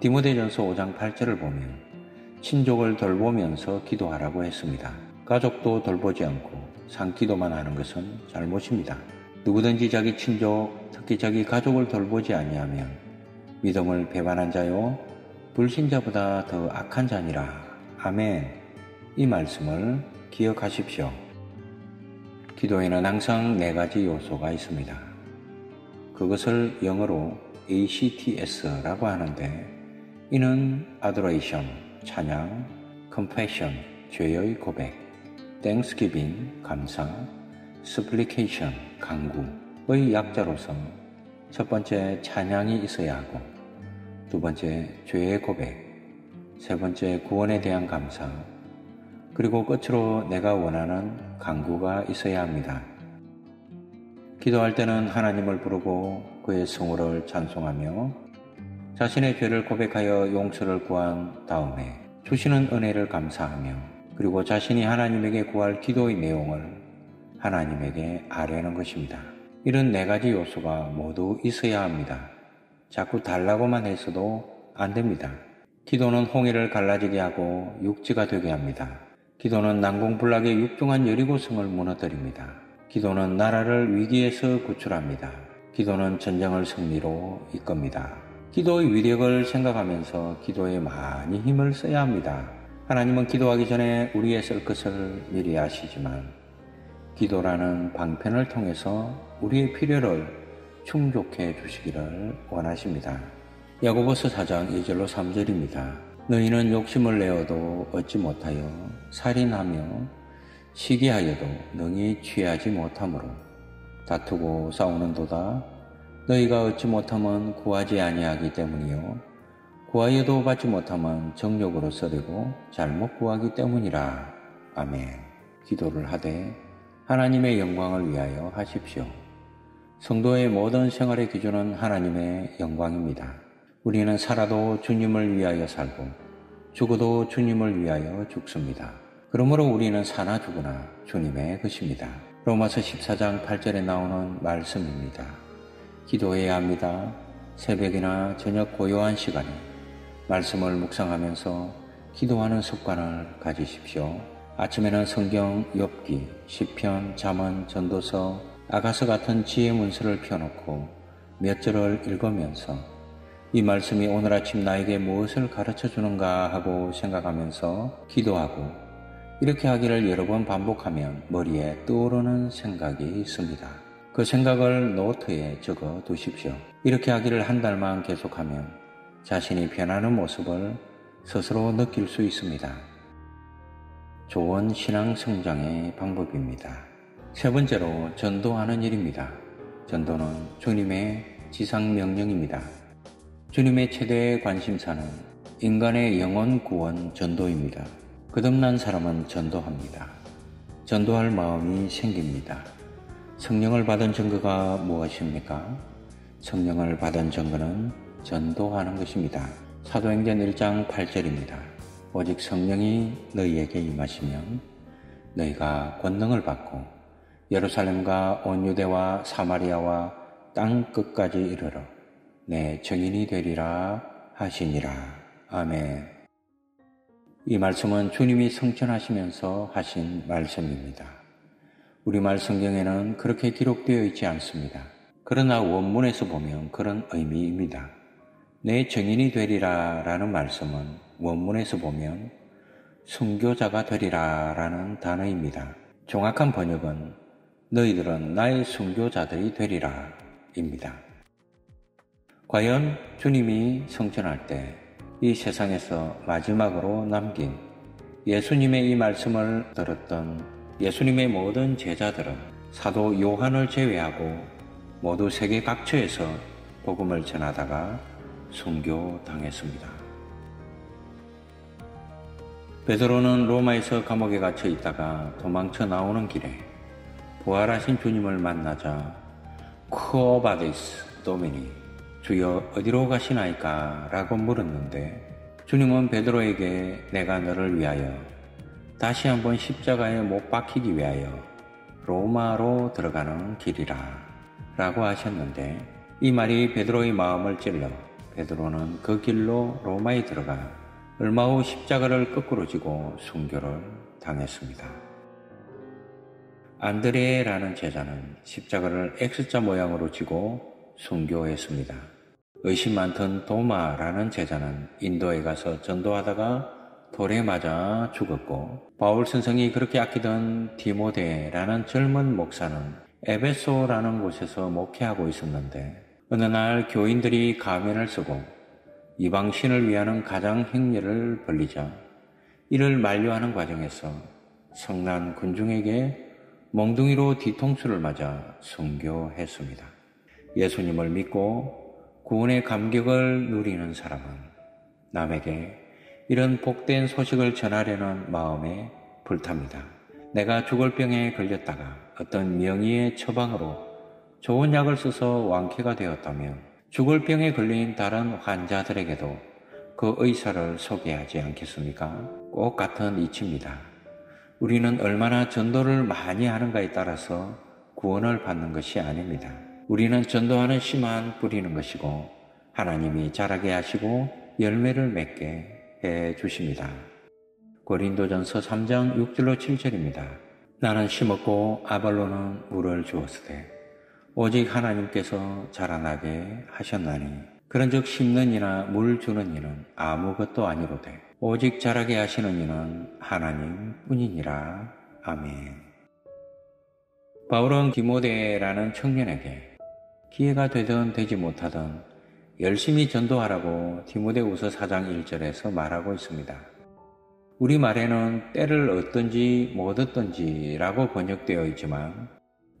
A: 디모데전서 5장 8절을 보면 친족을 돌보면서 기도하라고 했습니다. 가족도 돌보지 않고 산기도만 하는 것은 잘못입니다. 누구든지 자기 친족, 특히 자기 가족을 돌보지 아니하면 믿음을 배반한 자요 불신자보다 더 악한 자니라. 아멘. 이 말씀을 기억하십시오. 기도에는 항상 네 가지 요소가 있습니다. 그것을 영어로 ACTS라고 하는데 이는 adoration, 찬양, compassion, 죄의 고백, thanksgiving, 감사, supplication, 강구의 약자로서 첫 번째 찬양이 있어야 하고 두 번째 죄의 고백, 세 번째 구원에 대한 감사, 그리고 끝으로 내가 원하는 강구가 있어야 합니다. 기도할 때는 하나님을 부르고 그의 성호를 찬송하며 자신의 죄를 고백하여 용서를 구한 다음에 주시는 은혜를 감사하며 그리고 자신이 하나님에게 구할 기도의 내용을 하나님에게 아뢰는 것입니다. 이런 네 가지 요소가 모두 있어야 합니다. 자꾸 달라고만 했어도 안 됩니다. 기도는 홍해를 갈라지게 하고 육지가 되게 합니다. 기도는 난공불락의 육중한 여리고성을 무너뜨립니다. 기도는 나라를 위기에서 구출합니다. 기도는 전쟁을 승리로 이끕니다. 기도의 위력을 생각하면서 기도에 많이 힘을 써야 합니다. 하나님은 기도하기 전에 우리의 쓸 것을 미리 아시지만 기도라는 방편을 통해서 우리의 필요를 충족해 주시기를 원하십니다. 야고보서 4장 2절로 3절입니다. 너희는 욕심을 내어도 얻지 못하여 살인하며 시기하여도 능히 취하지 못하므로 다투고 싸우는도다 너희가 얻지 못하면 구하지 아니하기 때문이요 구하여도 받지 못하면 정욕으로 썰리고 잘못 구하기 때문이라 아멘 기도를 하되 하나님의 영광을 위하여 하십시오. 성도의 모든 생활의 기준은 하나님의 영광입니다. 우리는 살아도 주님을 위하여 살고 죽어도 주님을 위하여 죽습니다. 그러므로 우리는 사나 죽으나 주님의 것입니다. 로마서 14장 8절에 나오는 말씀입니다. 기도해야 합니다. 새벽이나 저녁 고요한 시간에 말씀을 묵상하면서 기도하는 습관을 가지십시오. 아침에는 성경, 엽기, 시편, 잠언, 전도서, 아가서 같은 지혜 문서를 펴놓고 몇 절을 읽으면서 이 말씀이 오늘 아침 나에게 무엇을 가르쳐 주는가 하고 생각하면서 기도하고 이렇게 하기를 여러 번 반복하면 머리에 떠오르는 생각이 있습니다. 그 생각을 노트에 적어 두십시오. 이렇게 하기를 한 달만 계속하면 자신이 변하는 모습을 스스로 느낄 수 있습니다. 좋은 신앙 성장의 방법입니다. 세 번째로 전도하는 일입니다. 전도는 주님의 지상 명령입니다. 주님의 최대 관심사는 인간의 영혼 구원 전도입니다. 거듭난 사람은 전도합니다. 전도할 마음이 생깁니다. 성령을 받은 증거가 무엇입니까? 성령을 받은 증거는 전도하는 것입니다. 사도행전 1장 8절입니다. 오직 성령이 너희에게 임하시면 너희가 권능을 받고 예루살렘과 온 유대와 사마리아와 땅 끝까지 이르러 내 증인이 되리라 하시니라. 아멘. 이 말씀은 주님이 성천하시면서 하신 말씀입니다. 우리말 성경에는 그렇게 기록되어 있지 않습니다. 그러나 원문에서 보면 그런 의미입니다. 내 증인이 되리라 라는 말씀은 원문에서 보면 순교자가 되리라 라는 단어입니다. 정확한 번역은 너희들은 나의 순교자들이 되리라 입니다. 과연 주님이 성천할 때 이 세상에서 마지막으로 남긴 예수님의 이 말씀을 들었던 예수님의 모든 제자들은 사도 요한을 제외하고 모두 세계 각처에서 복음을 전하다가 순교당했습니다. 베드로는 로마에서 감옥에 갇혀 있다가 도망쳐 나오는 길에 부활하신 주님을 만나자 쿠오바디스 도미니 주여 어디로 가시나이까? 라고 물었는데 주님은 베드로에게 내가 너를 위하여 다시 한번 십자가에 못 박히기 위하여 로마로 들어가는 길이라 라고 하셨는데 이 말이 베드로의 마음을 찔러 베드로는 그 길로 로마에 들어가 얼마 후 십자가를 거꾸로 지고 순교를 당했습니다. 안드레라는 제자는 십자가를 X자 모양으로 지고 순교했습니다. 의심 많던 도마라는 제자는 인도에 가서 전도하다가 돌에 맞아 죽었고 바울 선생이 그렇게 아끼던 디모데라는 젊은 목사는 에베소라는 곳에서 목회하고 있었는데 어느 날 교인들이 가면을 쓰고 이방신을 위하는 가장 행렬을 벌리자 이를 만류하는 과정에서 성난 군중에게 몽둥이로 뒤통수를 맞아 순교했습니다. 예수님을 믿고 구원의 감격을 누리는 사람은 남에게 이런 복된 소식을 전하려는 마음에 불탑니다. 내가 죽을 병에 걸렸다가 어떤 명의의 처방으로 좋은 약을 써서 완쾌가 되었다면 죽을 병에 걸린 다른 환자들에게도 그 의사를 소개하지 않겠습니까? 꼭 같은 이치입니다. 우리는 얼마나 전도를 많이 하는가에 따라서 구원을 받는 것이 아닙니다. 우리는 전도하는 씨만 뿌리는 것이고 하나님이 자라게 하시고 열매를 맺게 해 주십니다. 고린도전서 3장 6절로 7절입니다. 나는 심었고 아발로는 물을 주었으되 오직 하나님께서 자라나게 하셨나니 그런즉 심는 이나 물 주는 이는 아무것도 아니로되 오직 자라게 하시는 이는 하나님 뿐이니라. 아멘. 바울은 디모데라는 청년에게 기회가 되든 되지 못하든 열심히 전도하라고 디모데우서 4장 1절에서 말하고 있습니다. 우리 말에는 때를 얻든지 못 얻든지라고 번역되어 있지만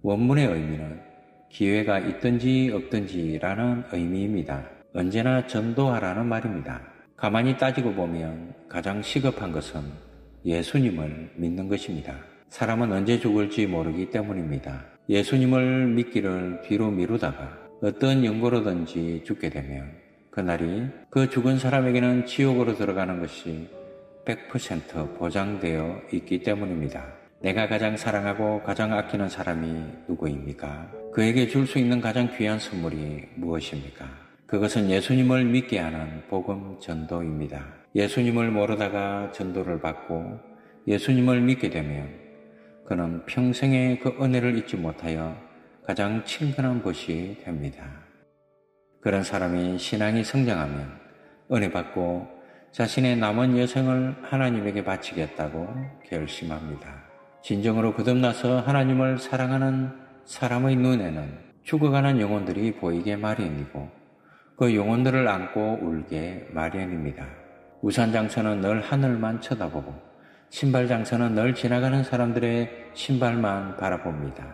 A: 원문의 의미는 기회가 있든지 없든지라는 의미입니다. 언제나 전도하라는 말입니다. 가만히 따지고 보면 가장 시급한 것은 예수님을 믿는 것입니다. 사람은 언제 죽을지 모르기 때문입니다. 예수님을 믿기를 뒤로 미루다가 어떤 연고로든지 죽게 되면 그날이 그 죽은 사람에게는 지옥으로 들어가는 것이 100% 보장되어 있기 때문입니다. 내가 가장 사랑하고 가장 아끼는 사람이 누구입니까? 그에게 줄 수 있는 가장 귀한 선물이 무엇입니까? 그것은 예수님을 믿게 하는 복음 전도입니다. 예수님을 모르다가 전도를 받고 예수님을 믿게 되면 그는 평생의 그 은혜를 잊지 못하여 가장 친근한 것이 됩니다. 그런 사람이 신앙이 성장하면 은혜 받고 자신의 남은 여생을 하나님에게 바치겠다고 결심합니다. 진정으로 거듭나서 하나님을 사랑하는 사람의 눈에는 죽어가는 영혼들이 보이게 마련이고 그 영혼들을 안고 울게 마련입니다. 우산장처는 늘 하늘만 쳐다보고 신발 장사는 늘 지나가는 사람들의 신발만 바라봅니다.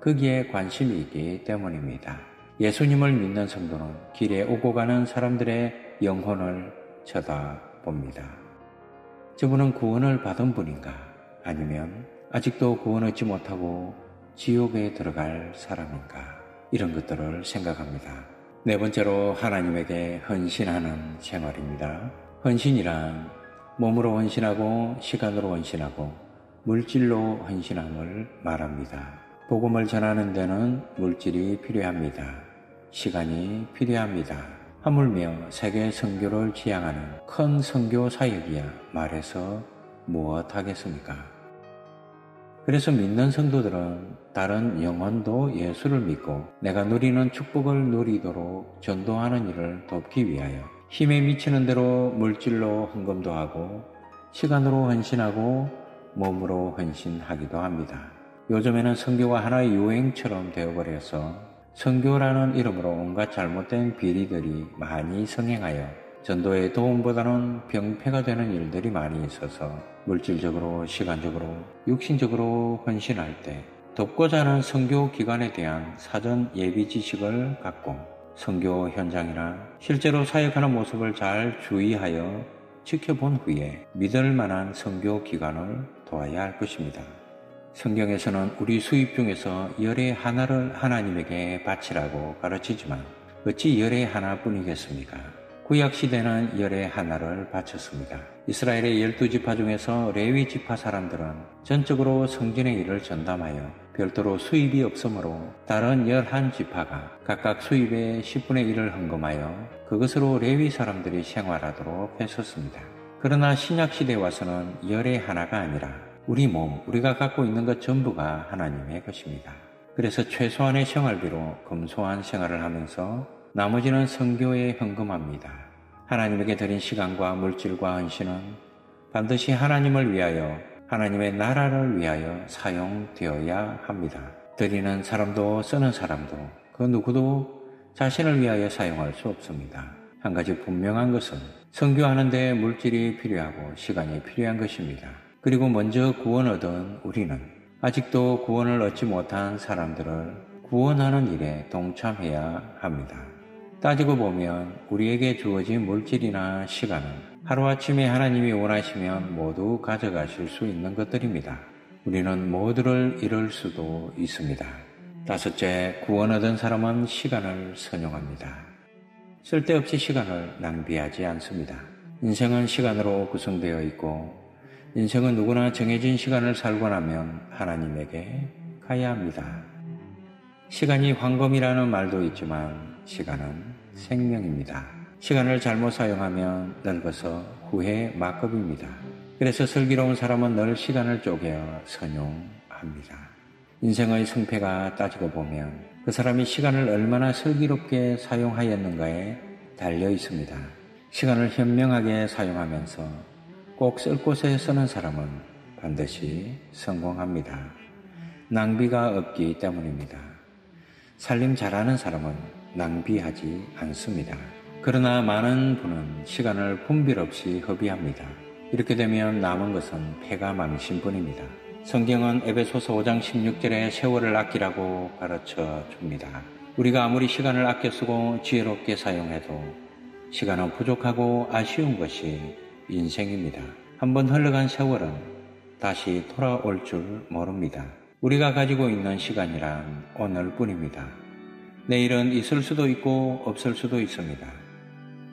A: 거기에 관심이 있기 때문입니다. 예수님을 믿는 성도는 길에 오고 가는 사람들의 영혼을 쳐다봅니다. 저분은 구원을 받은 분인가? 아니면 아직도 구원 얻지 못하고 지옥에 들어갈 사람인가? 이런 것들을 생각합니다. 네 번째로 하나님에게 헌신하는 생활입니다. 헌신이란 몸으로 헌신하고 시간으로 헌신하고 물질로 헌신함을 말합니다. 복음을 전하는 데는 물질이 필요합니다. 시간이 필요합니다. 하물며 세계 선교를 지향하는 큰 선교 사역이야 말해서 무엇 하겠습니까? 그래서 믿는 성도들은 다른 영혼도 예수를 믿고 내가 누리는 축복을 누리도록 전도하는 일을 돕기 위하여 힘에 미치는 대로 물질로 헌금도 하고 시간으로 헌신하고 몸으로 헌신하기도 합니다. 요즘에는 성교가 하나의 유행처럼 되어버려서 성교라는 이름으로 온갖 잘못된 비리들이 많이 성행하여 전도의 도움보다는 병폐가 되는 일들이 많이 있어서 물질적으로, 시간적으로, 육신적으로 헌신할 때 돕고자 하는 성교 기관에 대한 사전 예비 지식을 갖고 성교 현장이나 실제로 사역하는 모습을 잘 주의하여 지켜본 후에 믿을 만한 성교 기관을 도와야 할 것입니다. 성경에서는 우리 수입 중에서 열의 하나를 하나님에게 바치라고 가르치지만 어찌 열의 하나뿐이겠습니까? 구약 시대는 열의 하나를 바쳤습니다. 이스라엘의 열두 지파 중에서 레위 지파 사람들은 전적으로 성전의 일을 전담하여 별도로 수입이 없으므로 다른 열한 지파가 각각 수입의 10분의 1을 헌금하여 그것으로 레위 사람들이 생활하도록 했었습니다. 그러나 신약 시대에 와서는 열의 하나가 아니라 우리 몸, 우리가 갖고 있는 것 전부가 하나님의 것입니다. 그래서 최소한의 생활비로 검소한 생활을 하면서 나머지는 성교에 헌금합니다. 하나님에게 드린 시간과 물질과 헌신은 반드시 하나님을 위하여 하나님의 나라를 위하여 사용되어야 합니다. 드리는 사람도 쓰는 사람도 그 누구도 자신을 위하여 사용할 수 없습니다. 한 가지 분명한 것은 성교하는 데 물질이 필요하고 시간이 필요한 것입니다. 그리고 먼저 구원 얻은 우리는 아직도 구원을 얻지 못한 사람들을 구원하는 일에 동참해야 합니다. 따지고 보면 우리에게 주어진 물질이나 시간은 하루아침에 하나님이 원하시면 모두 가져가실 수 있는 것들입니다. 우리는 모두를 잃을 수도 있습니다. 다섯째, 구원 얻은 사람은 시간을 선용합니다. 쓸데없이 시간을 낭비하지 않습니다. 인생은 시간으로 구성되어 있고 인생은 누구나 정해진 시간을 살고 나면 하나님에게 가야 합니다. 시간이 황금이라는 말도 있지만 시간은 생명입니다. 시간을 잘못 사용하면 늙어서 후회 막급입니다. 그래서 슬기로운 사람은 늘 시간을 쪼개 선용합니다. 인생의 승패가 따지고 보면 그 사람이 시간을 얼마나 슬기롭게 사용하였는가에 달려 있습니다. 시간을 현명하게 사용하면서 꼭 쓸 곳에 쓰는 사람은 반드시 성공합니다. 낭비가 없기 때문입니다. 살림 잘하는 사람은 낭비하지 않습니다. 그러나 많은 분은 시간을 분별 없이 허비합니다. 이렇게 되면 남은 것은 폐가 망신뿐입니다. 성경은 에베소서 5장 16절에 세월을 아끼라고 가르쳐 줍니다. 우리가 아무리 시간을 아껴 쓰고 지혜롭게 사용해도 시간은 부족하고 아쉬운 것이 인생입니다. 한번 흘러간 세월은 다시 돌아올 줄 모릅니다. 우리가 가지고 있는 시간이란 오늘뿐입니다. 내일은 있을 수도 있고 없을 수도 있습니다.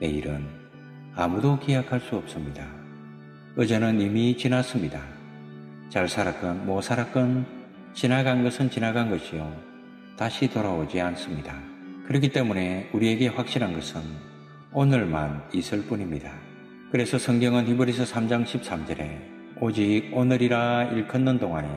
A: 내일은 아무도 기약할 수 없습니다. 어제는 이미 지났습니다. 잘 살았건 못 살았건 지나간 것은 지나간 것이요. 다시 돌아오지 않습니다. 그렇기 때문에 우리에게 확실한 것은 오늘만 있을 뿐입니다. 그래서 성경은 히브리서 3장 13절에 오직 오늘이라 일컫는 동안에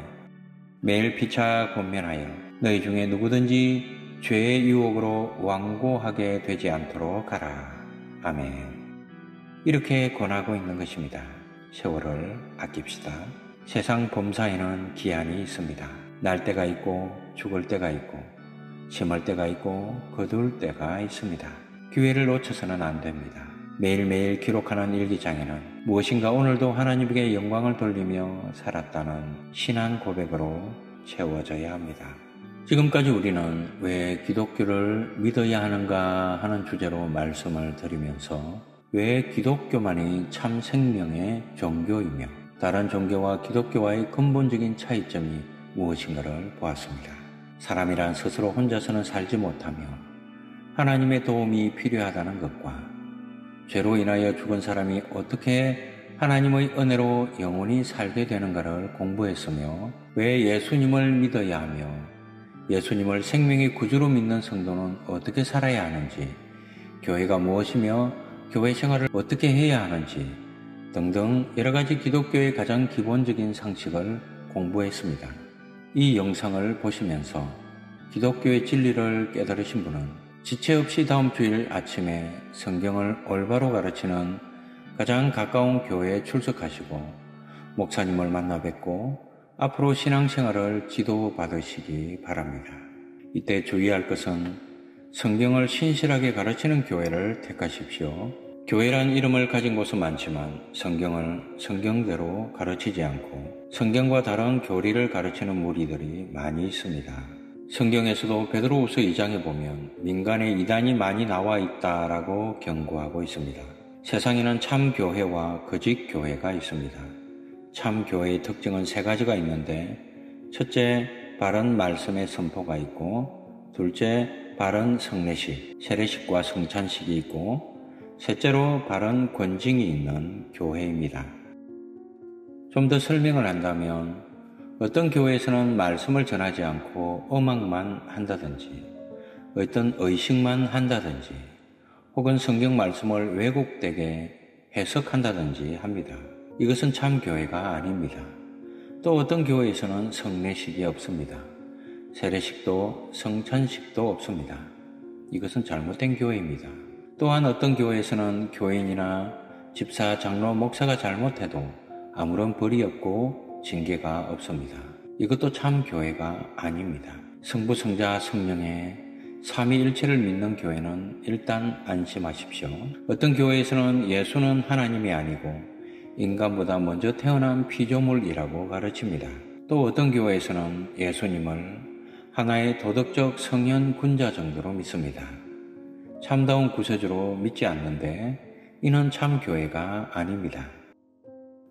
A: 매일 피차 권면하여 너희 중에 누구든지 죄의 유혹으로 완고하게 되지 않도록 가라. 아멘. 이렇게 권하고 있는 것입니다. 세월을 아낍시다. 세상 범사에는 기한이 있습니다. 날 때가 있고 죽을 때가 있고 심을 때가 있고 거둘 때가 있습니다. 기회를 놓쳐서는 안 됩니다. 매일매일 기록하는 일기장에는 무엇인가 오늘도 하나님에게 영광을 돌리며 살았다는 신한 고백으로 채워져야 합니다. 지금까지 우리는 왜 기독교를 믿어야 하는가 하는 주제로 말씀을 드리면서 왜 기독교만이 참 생명의 종교이며 다른 종교와 기독교와의 근본적인 차이점이 무엇인가를 보았습니다. 사람이란 스스로 혼자서는 살지 못하며 하나님의 도움이 필요하다는 것과 죄로 인하여 죽은 사람이 어떻게 하나님의 은혜로 영원히 살게 되는가를 공부했으며 왜 예수님을 믿어야 하며 예수님을 생명의 구주로 믿는 성도는 어떻게 살아야 하는지 교회가 무엇이며 교회 생활을 어떻게 해야 하는지 등등 여러 가지 기독교의 가장 기본적인 상식을 공부했습니다. 이 영상을 보시면서 기독교의 진리를 깨달으신 분은 지체 없이 다음 주일 아침에 성경을 올바로 가르치는 가장 가까운 교회에 출석하시고 목사님을 만나 뵙고 앞으로 신앙생활을 지도받으시기 바랍니다. 이때 주의할 것은 성경을 신실하게 가르치는 교회를 택하십시오. 교회란 이름을 가진 곳은 많지만 성경을 성경대로 가르치지 않고 성경과 다른 교리를 가르치는 무리들이 많이 있습니다. 성경에서도 베드로우서 2장에 보면 민간의 이단이 많이 나와 있다라고 경고하고 있습니다. 세상에는 참 교회와 거짓 교회가 있습니다. 참 교회의 특징은 세 가지가 있는데 첫째 바른 말씀의 선포가 있고 둘째 바른 성례식, 세례식과 성찬식이 있고 셋째로 바른 권징이 있는 교회입니다. 좀 더 설명을 한다면 어떤 교회에서는 말씀을 전하지 않고 음악만 한다든지 어떤 의식만 한다든지 혹은 성경 말씀을 왜곡되게 해석한다든지 합니다. 이것은 참 교회가 아닙니다. 또 어떤 교회에서는 성례식이 없습니다. 세례식도 성찬식도 없습니다. 이것은 잘못된 교회입니다. 또한 어떤 교회에서는 교인이나 집사, 장로, 목사가 잘못해도 아무런 벌이 없고 징계가 없습니다. 이것도 참 교회가 아닙니다. 성부, 성자, 성령의 삼위일체를 믿는 교회는 일단 안심하십시오. 어떤 교회에서는 예수는 하나님이 아니고 인간보다 먼저 태어난 피조물이라고 가르칩니다. 또 어떤 교회에서는 예수님을 하나의 도덕적 성현 군자 정도로 믿습니다. 참다운 구세주로 믿지 않는데 이는 참 교회가 아닙니다.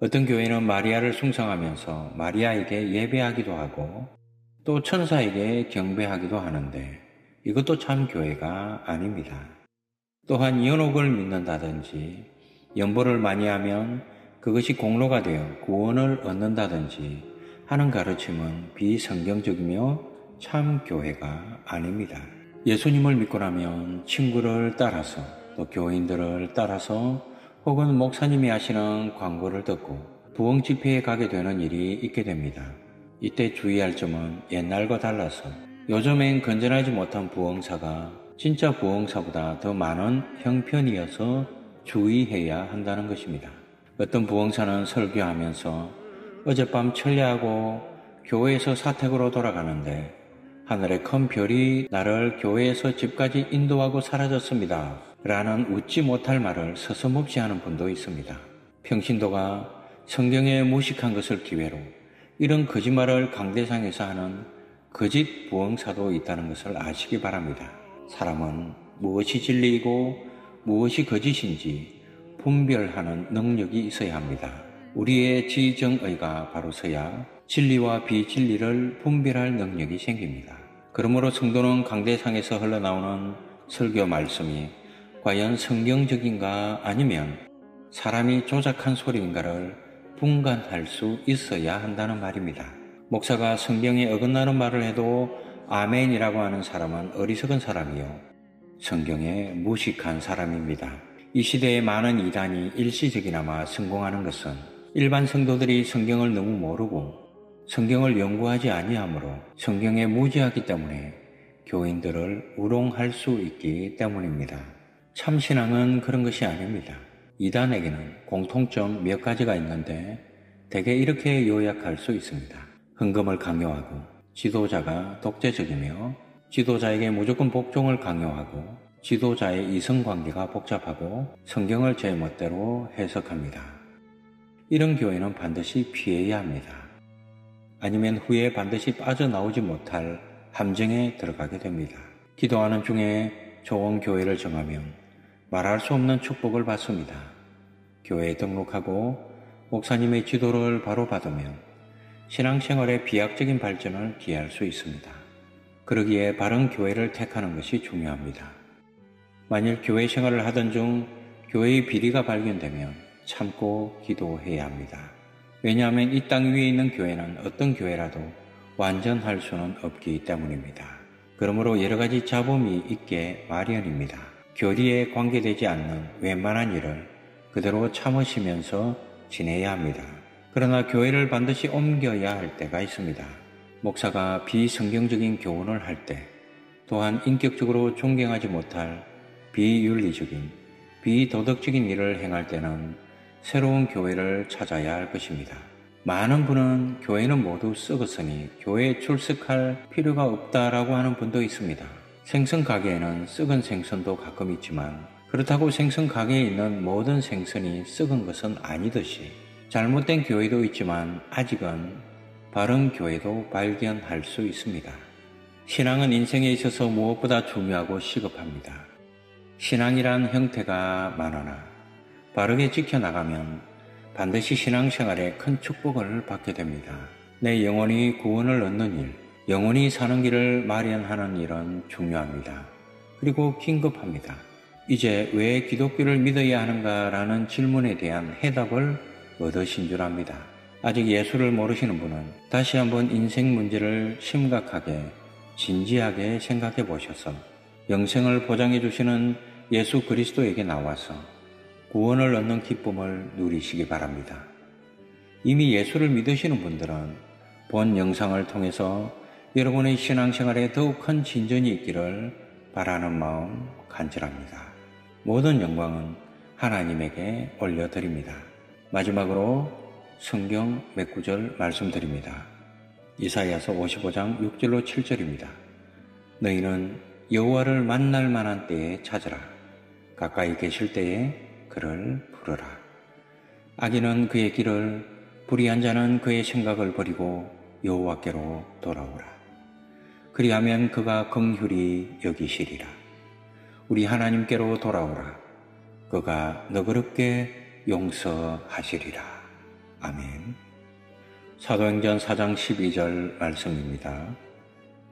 A: 어떤 교회는 마리아를 숭상하면서 마리아에게 예배하기도 하고 또 천사에게 경배하기도 하는데 이것도 참 교회가 아닙니다. 또한 연옥을 믿는다든지 연보를 많이 하면 그것이 공로가 되어 구원을 얻는다든지 하는 가르침은 비성경적이며 참 교회가 아닙니다. 예수님을 믿고 나면 친구를 따라서 또 교인들을 따라서 혹은 목사님이 하시는 광고를 듣고 부흥 집회에 가게 되는 일이 있게 됩니다. 이때 주의할 점은 옛날과 달라서 요즘엔 건전하지 못한 부흥사가 진짜 부흥사보다 더 많은 형편이어서 주의해야 한다는 것입니다. 어떤 부흥사는 설교하면서 어젯밤 천례하고 교회에서 사택으로 돌아가는데 하늘의 큰 별이 나를 교회에서 집까지 인도하고 사라졌습니다. 라는 웃지 못할 말을 서슴없이 하는 분도 있습니다. 평신도가 성경에 무식한 것을 기회로 이런 거짓말을 강대상에서 하는 거짓 부흥사도 있다는 것을 아시기 바랍니다. 사람은 무엇이 진리이고 무엇이 거짓인지 분별하는 능력이 있어야 합니다. 우리의 지정의가 바로 서야 진리와 비진리를 분별할 능력이 생깁니다. 그러므로 성도는 강대상에서 흘러나오는 설교 말씀이 과연 성경적인가 아니면 사람이 조작한 소리인가를 분간할 수 있어야 한다는 말입니다. 목사가 성경에 어긋나는 말을 해도 아멘이라고 하는 사람은 어리석은 사람이요. 성경에 무식한 사람입니다. 이 시대에 많은 이단이 일시적이나마 성공하는 것은 일반 성도들이 성경을 너무 모르고 성경을 연구하지 아니하므로 성경에 무지하기 때문에 교인들을 우롱할 수 있기 때문입니다. 참신앙은 그런 것이 아닙니다. 이단에게는 공통점 몇 가지가 있는데 대개 이렇게 요약할 수 있습니다. 흥금을 강요하고 지도자가 독재적이며 지도자에게 무조건 복종을 강요하고 지도자의 이성관계가 복잡하고 성경을 제 멋대로 해석합니다. 이런 교회는 반드시 피해야 합니다. 아니면 후에 반드시 빠져나오지 못할 함정에 들어가게 됩니다. 기도하는 중에 좋은 교회를 정하면 말할 수 없는 축복을 받습니다. 교회에 등록하고 목사님의 지도를 바로 받으면 신앙생활의 비약적인 발전을 기할 수 있습니다. 그러기에 바른 교회를 택하는 것이 중요합니다. 만일 교회 생활을 하던 중 교회의 비리가 발견되면 참고 기도해야 합니다. 왜냐하면 이 땅 위에 있는 교회는 어떤 교회라도 완전할 수는 없기 때문입니다. 그러므로 여러 가지 잡음이 있게 마련입니다. 교리에 관계되지 않는 웬만한 일을 그대로 참으시면서 지내야 합니다. 그러나 교회를 반드시 옮겨야 할 때가 있습니다. 목사가 비성경적인 교훈을 할 때, 또한 인격적으로 존경하지 못할 비윤리적인, 비도덕적인 일을 행할 때는 새로운 교회를 찾아야 할 것입니다. 많은 분은 교회는 모두 썩었으니 교회에 출석할 필요가 없다라고 하는 분도 있습니다. 생선 가게에는 썩은 생선도 가끔 있지만 그렇다고 생선 가게에 있는 모든 생선이 썩은 것은 아니듯이 잘못된 교회도 있지만 아직은 바른 교회도 발견할 수 있습니다. 신앙은 인생에 있어서 무엇보다 중요하고 시급합니다. 신앙이란 형태가 많으나 바르게 지켜나가면 반드시 신앙생활에 큰 축복을 받게 됩니다. 내 영혼이 구원을 얻는 일, 영혼이 사는 길을 마련하는 일은 중요합니다. 그리고 긴급합니다. 이제 왜 기독교를 믿어야 하는가라는 질문에 대한 해답을 얻으신 줄 압니다. 아직 예수를 모르시는 분은 다시 한번 인생 문제를 심각하게 진지하게 생각해 보셔서 영생을 보장해 주시는 예수 그리스도에게 나와서 구원을 얻는 기쁨을 누리시기 바랍니다. 이미 예수를 믿으시는 분들은 본 영상을 통해서 여러분의 신앙생활에 더욱 큰 진전이 있기를 바라는 마음 간절합니다. 모든 영광은 하나님에게 올려드립니다. 마지막으로 성경 몇 구절 말씀드립니다. 이사야서 55장 6절로 7절입니다. 너희는 여호와를 만날 만한 때에 찾으라. 가까이 계실 때에 그를 부르라. 악인은 그의 길을 불의한 자는 그의 생각을 버리고 여호와께로 돌아오라. 그리하면 그가 긍휼히 여기시리라. 우리 하나님께로 돌아오라. 그가 너그럽게 용서하시리라. 아멘. 사도행전 4장 12절 말씀입니다.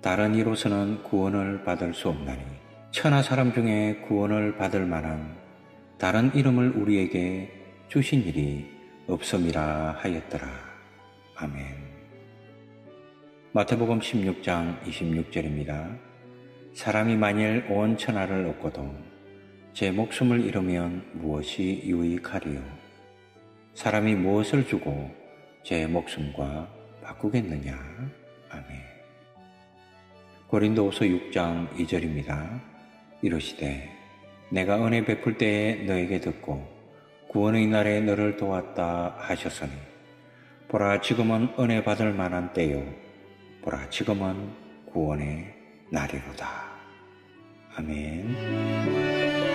A: 다른 이로서는 구원을 받을 수 없나니 천하 사람 중에 구원을 받을 만한 다른 이름을 우리에게 주신 일이 없음이라 하였더라. 아멘. 마태복음 16장 26절입니다. 사람이 만일 온 천하를 얻고도 제 목숨을 잃으면 무엇이 유익하리요? 사람이 무엇을 주고 제 목숨과 바꾸겠느냐? 아멘. 고린도후서 6장 2절입니다. 이러시되 내가 은혜 베풀 때에 너에게 듣고 구원의 날에 너를 도왔다 하셨으니 보라 지금은 은혜 받을 만한 때요 보라 지금은 구원의 날이로다. 아멘.